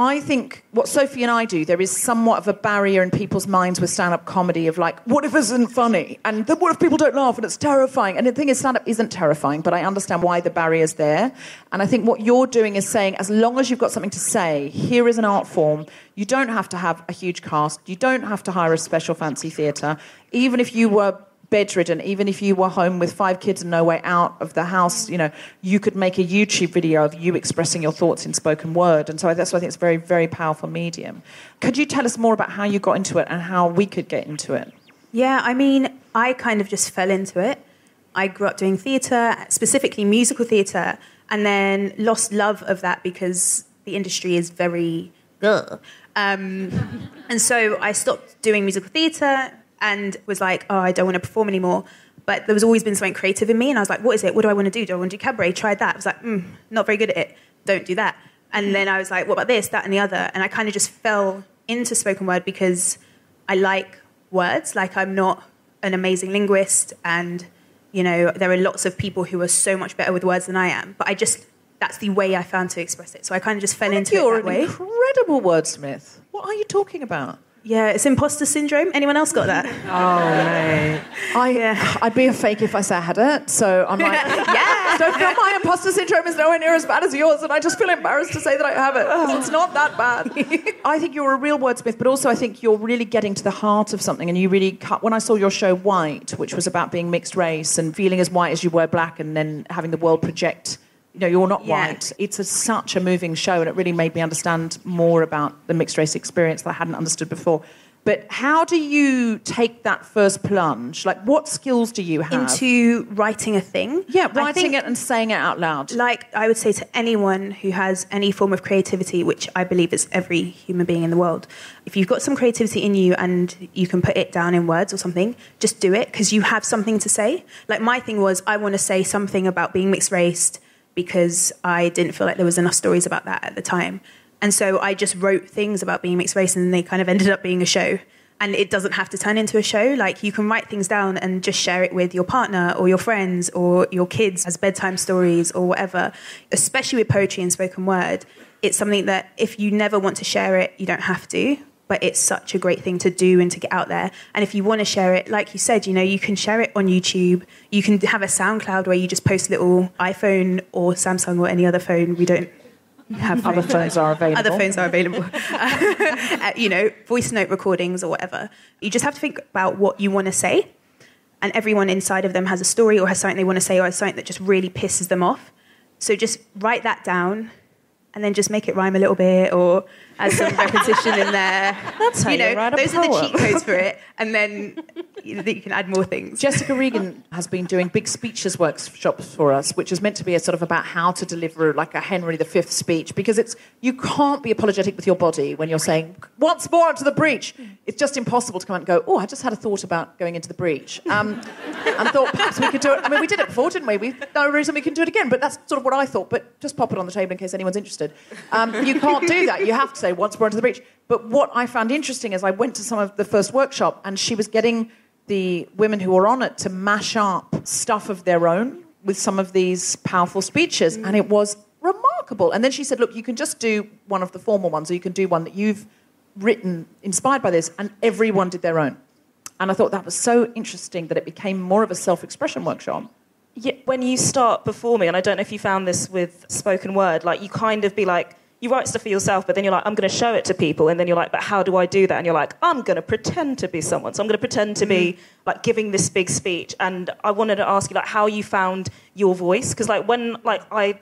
I think what Sophie and I do, there is somewhat of a barrier in people's minds with stand up comedy of like, what if this isn't funny? And then what if people don't laugh and it's terrifying? And the thing is, stand up isn't terrifying, but I understand why the barrier's there. And I think what you're doing is saying, as long as you've got something to say, here is an art form. You don't have to have a huge cast, you don't have to hire a special fancy theatre. Even if you were bedridden, even if you were home with five kids and no way out of the house, you know, you could make a YouTube video of you expressing your thoughts in spoken word. And so that's why I think it's a very, very powerful medium. Could you tell us more about how you got into it and how we could get into it? Yeah, I mean, I kind of just fell into it. I grew up doing theatre, specifically musical theatre, and then lost love of that because the industry is very. Ugh. Um, and so I stopped doing musical theatre, and was like, oh, I don't want to perform anymore. But there was always been something creative in me, and I was like, what is it? What do I want to do? Do I want to do cabaret? Tried that. I was like, mm, not very good at it. Don't do that. And then I was like, what about this, that, and the other? And I kind of just fell into spoken word because I like words. Like I'm not an amazing linguist, and you know there are lots of people who are so much better with words than I am. But I just that's the way I found to express it. So I kind of just fell into you're it that an way. incredible wordsmith. What are you talking about? Yeah, it's imposter syndrome. Anyone else got that? Oh, mate. I, I'd be a fake if I say I had it. So I'm like, yeah, don't feel my imposter syndrome is nowhere near as bad as yours. And I just feel embarrassed to say that I have it. 'cause It's not that bad. I think you're a real wordsmith, but also I think you're really getting to the heart of something. And you really cut. When I saw your show White, which was about being mixed race and feeling as white as you were black, and then having the world project. You know, you're not Yeah. white. It's a, such a moving show, and it really made me understand more about the mixed race experience that I hadn't understood before. But how do you take that first plunge? Like, what skills do you have? Into writing a thing. Yeah, writing think- it and saying it out loud. Like I would say to anyone who has any form of creativity, which I believe is every human being in the world, if you've got some creativity in you and you can put it down in words or something, just do it because you have something to say. Like my thing was, I want to say something about being mixed raced because I didn't feel like there was enough stories about that at the time. And so I just wrote things about being mixed race and they kind of ended up being a show. And it doesn't have to turn into a show. Like you can write things down and just share it with your partner or your friends or your kids as bedtime stories or whatever. Especially with poetry and spoken word, it's something that if you never want to share it, you don't have to. But it's such a great thing to do and to get out there. And if you want to share it, like you said, you know, you can share it on YouTube. You can have a SoundCloud where you just post little iPhone or Samsung or any other phone. We don't have Other phones are available. Other phones are available. Uh, you know, voice note recordings or whatever. You just have to think about what you want to say. And everyone inside of them has a story or has something they want to say or has something that just really pisses them off. So just write that down and then just make it rhyme a little bit or add some repetition in there. That's how you know, you write a those are the cheat codes for it. And then you, know, you can add more things. Jessica Regan has been doing big speeches workshops for us, which is meant to be a sort of about how to deliver like a Henry V speech, because it's you can't be apologetic with your body when you're saying once more into the breach. It's just impossible to come out and go, oh, I just had a thought about going into the breach, um, and thought perhaps we could do it. I mean, we did it before, didn't we? We no reason we can do it again, but that's sort of what I thought. But just pop it on the table in case anyone's interested. Um, you can't do that. You have to say once more into the breach. But what I found interesting is I went to some of the first workshop, and she was getting the women who were on it to mash up stuff of their own with some of these powerful speeches, and it was remarkable. And then she said, "Look, you can just do one of the formal ones, or you can do one that you've written inspired by this." And everyone did their own. And I thought that was so interesting that it became more of a self-expression workshop. Yeah, when you start performing, and I don't know if you found this with spoken word, like you kind of be like, you write stuff for yourself, but then you're like, I'm going to show it to people, and then you're like, but how do I do that? And you're like, I'm going to pretend to be someone, so I'm going to pretend to be mm-hmm. like giving this big speech. And I wanted to ask you like how you found your voice, because like when like I.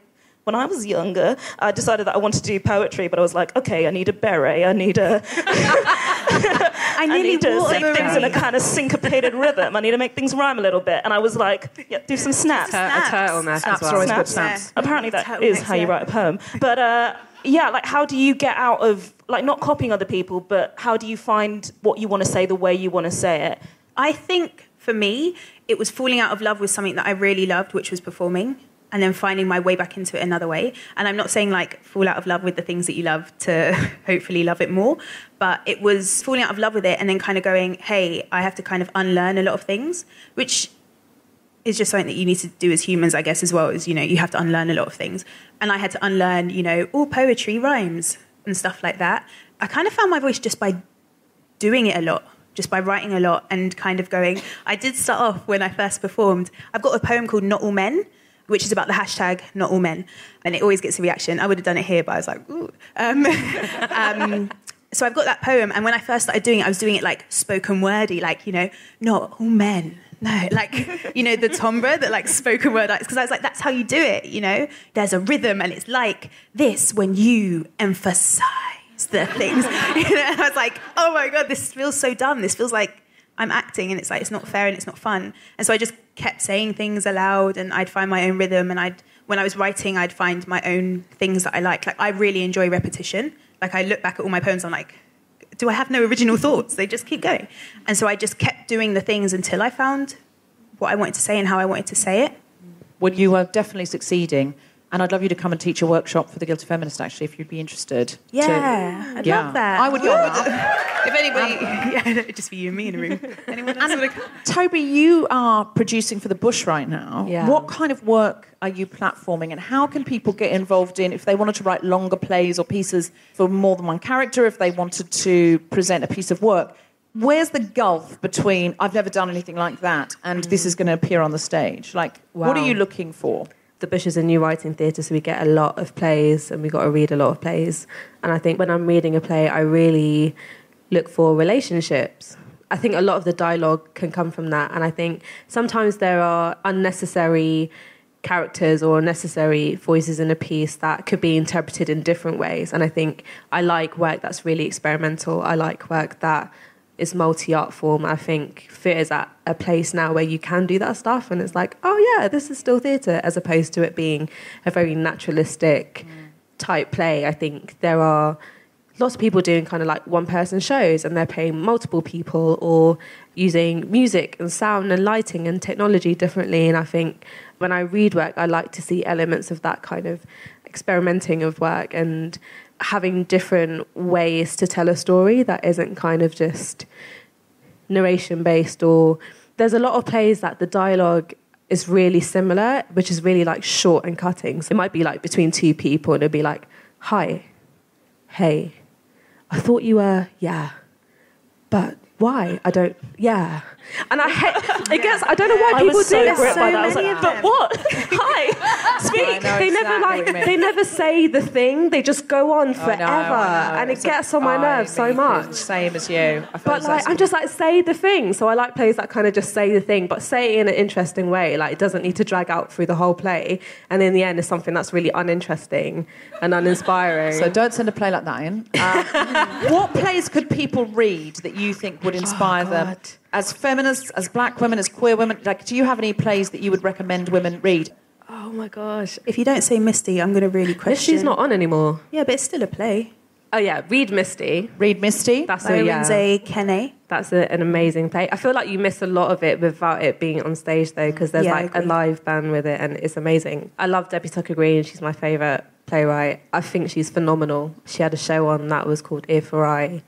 When I was younger, I decided that I wanted to do poetry, but I was like, okay, I need a beret, I need a, I, need to wore a sing things in a kind of syncopated rhythm. I need to make things rhyme a little bit. And I was like, yeah, do some snaps. A turtleneck Snaps as are always well. good snaps. Apparently, that is how you yeah. write a poem. But uh, yeah, like how do you get out of like not copying other people, but how do you find what you want to say the way you want to say it? I think for me, it was falling out of love with something that I really loved, which was performing, and then finding my way back into it another way. And I'm not saying like fall out of love with the things that you love to hopefully love it more, but it was falling out of love with it and then kind of going, hey, I have to kind of unlearn a lot of things, which is just something that you need to do as humans, I guess, as well. Is you know you have to unlearn a lot of things, and I had to unlearn, you know, all poetry rhymes. and stuff like that. I kind of found my voice just by doing it a lot, just by writing a lot and kind of going. I did start off when I first performed. I've got a poem called Not All Men, which is about the hashtag Not All Men, and it always gets a reaction. I would have done it here, but I was like, ooh. Um, um, so I've got that poem, and when I first started doing it, I was doing it like spoken wordy, like you know, not all men. No, like you know the timbre that like spoken word, because I was like, that's how you do it. You know, there's a rhythm, and it's like this when you emphasize the things. you know, and I was like, oh my god, this feels so dumb. This feels like I'm acting, and it's like it's not fair and it's not fun. And so I just kept saying things aloud, and I'd find my own rhythm, and I'd when I was writing, I'd find my own things that I like. Like I really enjoy repetition like I look back at all my poems, I'm like, do I have no original thoughts? They just keep going. And so I just kept doing the things until I found what I wanted to say and how I wanted to say it. Well, you are definitely succeeding. And I'd love you to come and teach a workshop for the Guilty Feminist, actually, if you'd be interested. Yeah, to, I'd yeah. love that. I would go that. if anybody, um, yeah, just for you and me in a room. Anyone else and, Tobi, you are producing for the Bush right now. Yeah. What kind of work are you platforming, and how can people get involved in if they wanted to write longer plays or pieces for more than one character, if they wanted to present a piece of work? Where's the gulf between I've never done anything like that and this is going to appear on the stage? Like, wow. what are you looking for? The Bush is a new writing theatre, so we get a lot of plays and we got to read a lot of plays. And I think when I'm reading a play, I really look for relationships. I think a lot of the dialogue can come from that. And I think sometimes there are unnecessary characters or unnecessary voices in a piece that could be interpreted in different ways. And I think I like work that's really experimental. I like work that is multi art form. I think theatre is at a place now where you can do that stuff, and it's like, oh yeah, this is still theatre, as opposed to it being a very naturalistic mm. type play. I think there are lots of people doing kind of like one person shows, and they're paying multiple people or using music and sound and lighting and technology differently. And I think when I read work, I like to see elements of that kind of experimenting of work and having different ways to tell a story that isn't kind of just narration based or there's a lot of plays that the dialogue is really similar which is really like short and cutting. So it might be like between two people and it'd be like hi. Hey. I thought you were yeah. But why? I don't yeah and I hate, it gets, I don't know why I people was so do gripped so by that. I was many like, of but them. what? Hi, speak. I know they never exactly what like, they never say the thing. They just go on I forever, know, I know. and it It's gets on my I nerves so mean, much. Same as you. I feel But like, I'm just like say the thing. So I like plays that kind of just say the thing, but say it in an interesting way. Like it doesn't need to drag out through the whole play, and in the end, it's something that's really uninteresting and uninspiring. So don't send a play like that in. Um, what plays could people read that you think would inspire Oh, them? As feminists, as black women, as queer women, like, do you have any plays that you would recommend women read? oh my gosh, If you don't say Misty, I'm going to really question. Misty's not on anymore. Yeah, but it's still a play. Oh yeah, read Misty. Read Misty. That's By a yeah. Arinzé Kene. That's a, an amazing play. I feel like you miss a lot of it without it being on stage though, because there's Yeah, like a live band with it, and it's amazing. I love Debbie Tucker Green. She's my favorite playwright. I think she's phenomenal. She had a show on that was called Ear for Eye,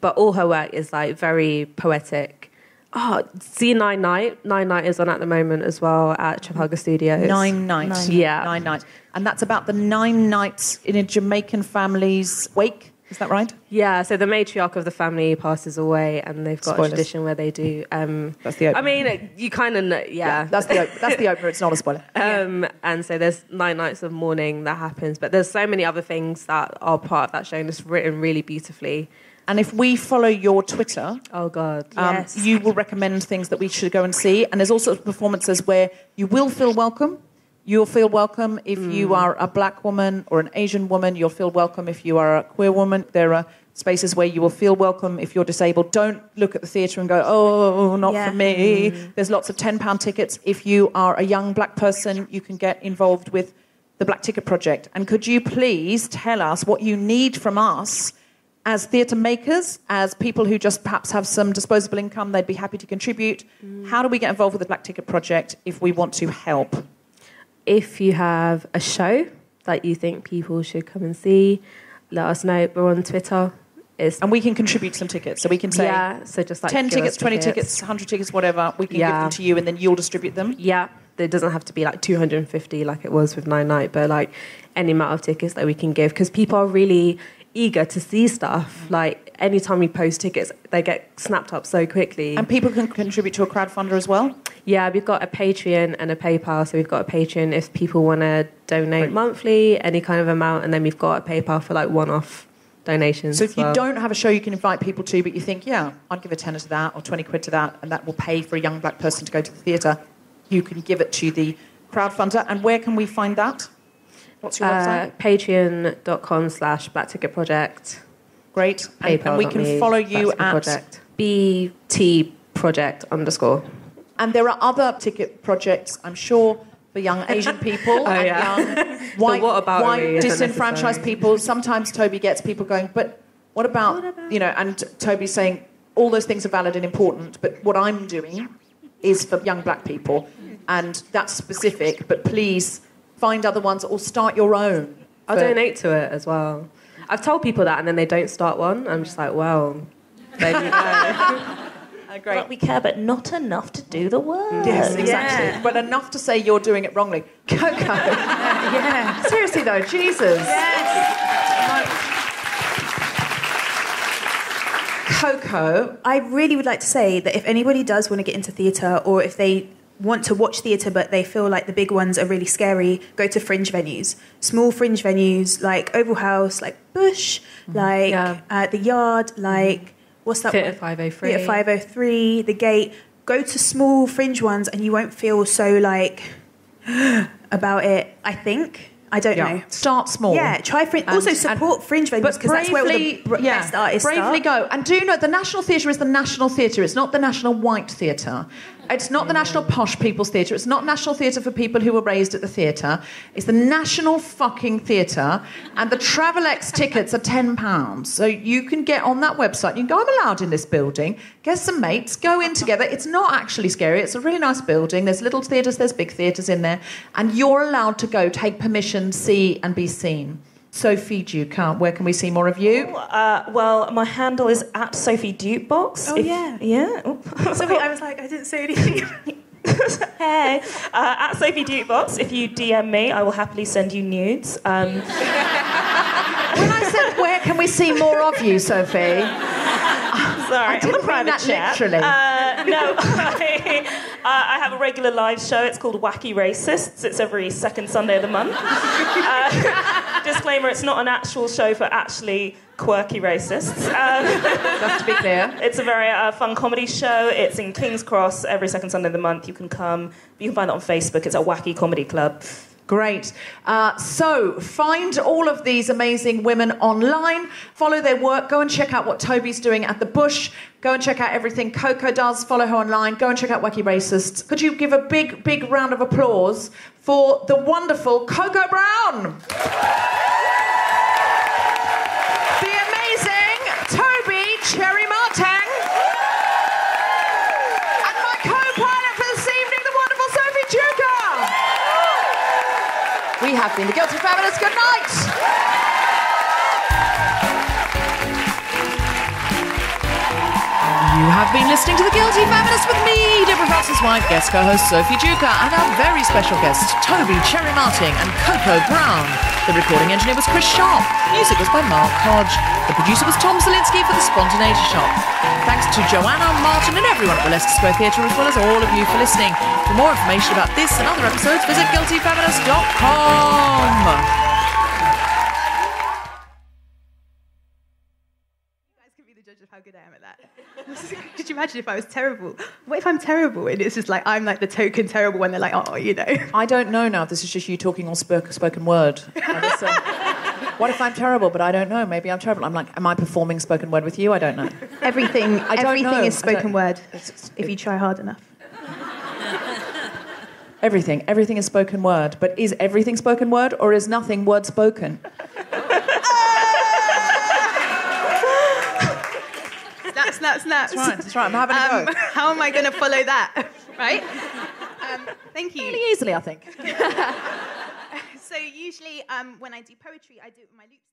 but all her work is like very poetic. Oh, see Nine Night. Nine Night is on at the moment as well at Trafalgar Studios. Nine nights. Yeah. Nine nights. And that's about the nine nights in a Jamaican family's wake. Is that right? Yeah, so the matriarch of the family passes away, and they've got Spoilers. a tradition where they do. Um, That's the I mean, you kind of know, yeah. That's the op- that's the opener. It's not a spoiler. Um, and so there's nine nights of mourning that happens, but there's so many other things that are part of that show, and it's written really beautifully. And if we follow your Twitter, Oh God, um, Yes. you will recommend things that we should go and see. And there's also performances where you will feel welcome. You'll feel welcome if you are a black woman or an Asian woman. You'll feel welcome if you are a queer woman. There are spaces where you will feel welcome if you're disabled. Don't look at the theatre and go, oh, not Yeah. for me. There's lots of £10 tickets. If you are a young black person, you can get involved with the Black Ticket Project. And could you please tell us what you need from us as theatre makers, as people who just perhaps have some disposable income, they'd be happy to contribute. Mm. How do we get involved with the Black Ticket Project if we want to help? if you have a show that you think people should come and see, let us know. We're on Twitter. It's And we can contribute some tickets. So we can say yeah, so just like 10 give tickets, 20 tickets, 100 tickets, whatever. We can give them to you and then you'll distribute them. Yeah, it doesn't have to be like 250 like it was with Nine Night, but like any amount of tickets that we can give because people are really eager to see stuff. Mm. Like anytime we post tickets, they get snapped up so quickly. And people can contribute to a crowdfunder as well? Yeah, we've got a Patreon and a PayPal. So we've got a Patreon if people want to donate monthly, any kind of amount, and then we've got a PayPal for like one-off donations. So if as well. you don't have a show you can invite people to, but you think, yeah, I'd give a tenner to that or 20 quid to that, and that will pay for a young black person to go to the theatre, you can give it to the crowdfunder. And where can we find that? What's your Uh, website? Patreon.com slash Black Ticket Project. Great. And- and we can follow you at- Project. BT Project underscore. And there are other ticket projects, I'm sure, for young Asian people Oh, and yeah. young white, what about white disenfranchised people. Sometimes Tobi gets people going, but what about, you know, and Tobi's saying all those things are valid and important, but what I'm doing is for young black people, and that's specific, but please find other ones or start your own. I'll for- donate to it as well. I've told people that and then they don't start one. I'm just like, well, there you go. great. we care, but not enough to do the work. Mm. Yes, exactly. But enough to say you're doing it wrongly. Koko. yeah. Seriously though, Jesus. Yes. Koko. I really would like to say that if anybody does want to get into theatre or if they want to watch theatre but they feel like the big ones are really scary, go to fringe venues. Small fringe venues like Oval House, like Bush, like uh, The Yard, like what's that Theatre 503. Theatre 503, The Gate. Go to small fringe ones and you won't feel so like about it, I think. I don't Yeah. know. Start small. Yeah, try fringe. And- also support fringe venues because that's where all the br- yeah, best artists bravely start. go. And do you know the National Theatre is the National Theatre. It's not the National White Theatre. It's not the National Posh People's Theatre. It's not National Theatre for people who were raised at the theatre. It's the National fucking Theatre. And the Travelex tickets are ten pounds. So you can get on that website. You can go. I'm allowed in this building. Get some mates. Go in together. It's not actually scary. It's a really nice building. There's little theatres. There's big theatres in there. And you're allowed to go, take permission, see, and be seen. Sophie Duker, where can we see more of you? Uh, well, my handle is at Sophie Dukebox. Oh, If- yeah. Yeah. Oh. Sorry, I was like, I didn't say anything. hey, uh, at Sophie Dukebox. If you DM me, I will happily send you nudes. Um, When I said, where can we see more of you, Sophie? Sorry, I I'm didn't a mean private that chat. literally. Uh, no, I, I have a regular live show. It's called Wacky Racists. It's every second Sunday of the month. Uh, disclaimer: It's not an actual show for actually quirky racists. Um, Just to be clear, it's a very uh, fun comedy show. It's in King's Cross every second Sunday of the month. You can come. You can find it on Facebook. It's a Wacky Comedy Club. Great. Uh, so find all of these amazing women online. Follow their work. Go and check out what Tobi's doing at the Bush. Go and check out everything Koko does. Follow her online. Go and check out Wacky Racists. Could you give a big, big round of applause for the wonderful Koko Brown? The amazing Toby Cherry Martang. And my co-pilot for this evening, the wonderful Sophie Duker. We have been the Guilty Feminists. Good night. You have been listening to The Guilty Feminist with me, Deborah Frances-White, guest co-host Sophie Duker, and our very special guest, Tobi Kyeremateng and Koko Brown. The recording engineer was Chris Sharp. Music was by Mark Hodge. The producer was Tom Salinsky for The Spontaneity Shop. Thanks to Joanna, Martin, and everyone at the Leicester Square Theatre, as well as all of you for listening. For more information about this and other episodes, visit guiltyfeminist.com. imagine if I was terrible? What if I'm terrible and it's just like I'm like the token terrible when they're like, oh, you know. I don't know now. If this is just you talking all spoke, spoken word. Uh, what if I'm terrible? But I don't know. Maybe I'm terrible. I'm like, am I performing spoken word with you? I don't know. Everything, I don't everything know. is spoken word if you try hard enough. Everything. Everything is spoken word. But is everything spoken word or is nothing word spoken? Snap, snap. That's right. That's right. I'm having a Um, go. how am I going to follow that? Right? Um, thank you. Really easily, I think. so usually um, when I do poetry, I do it with my loop station.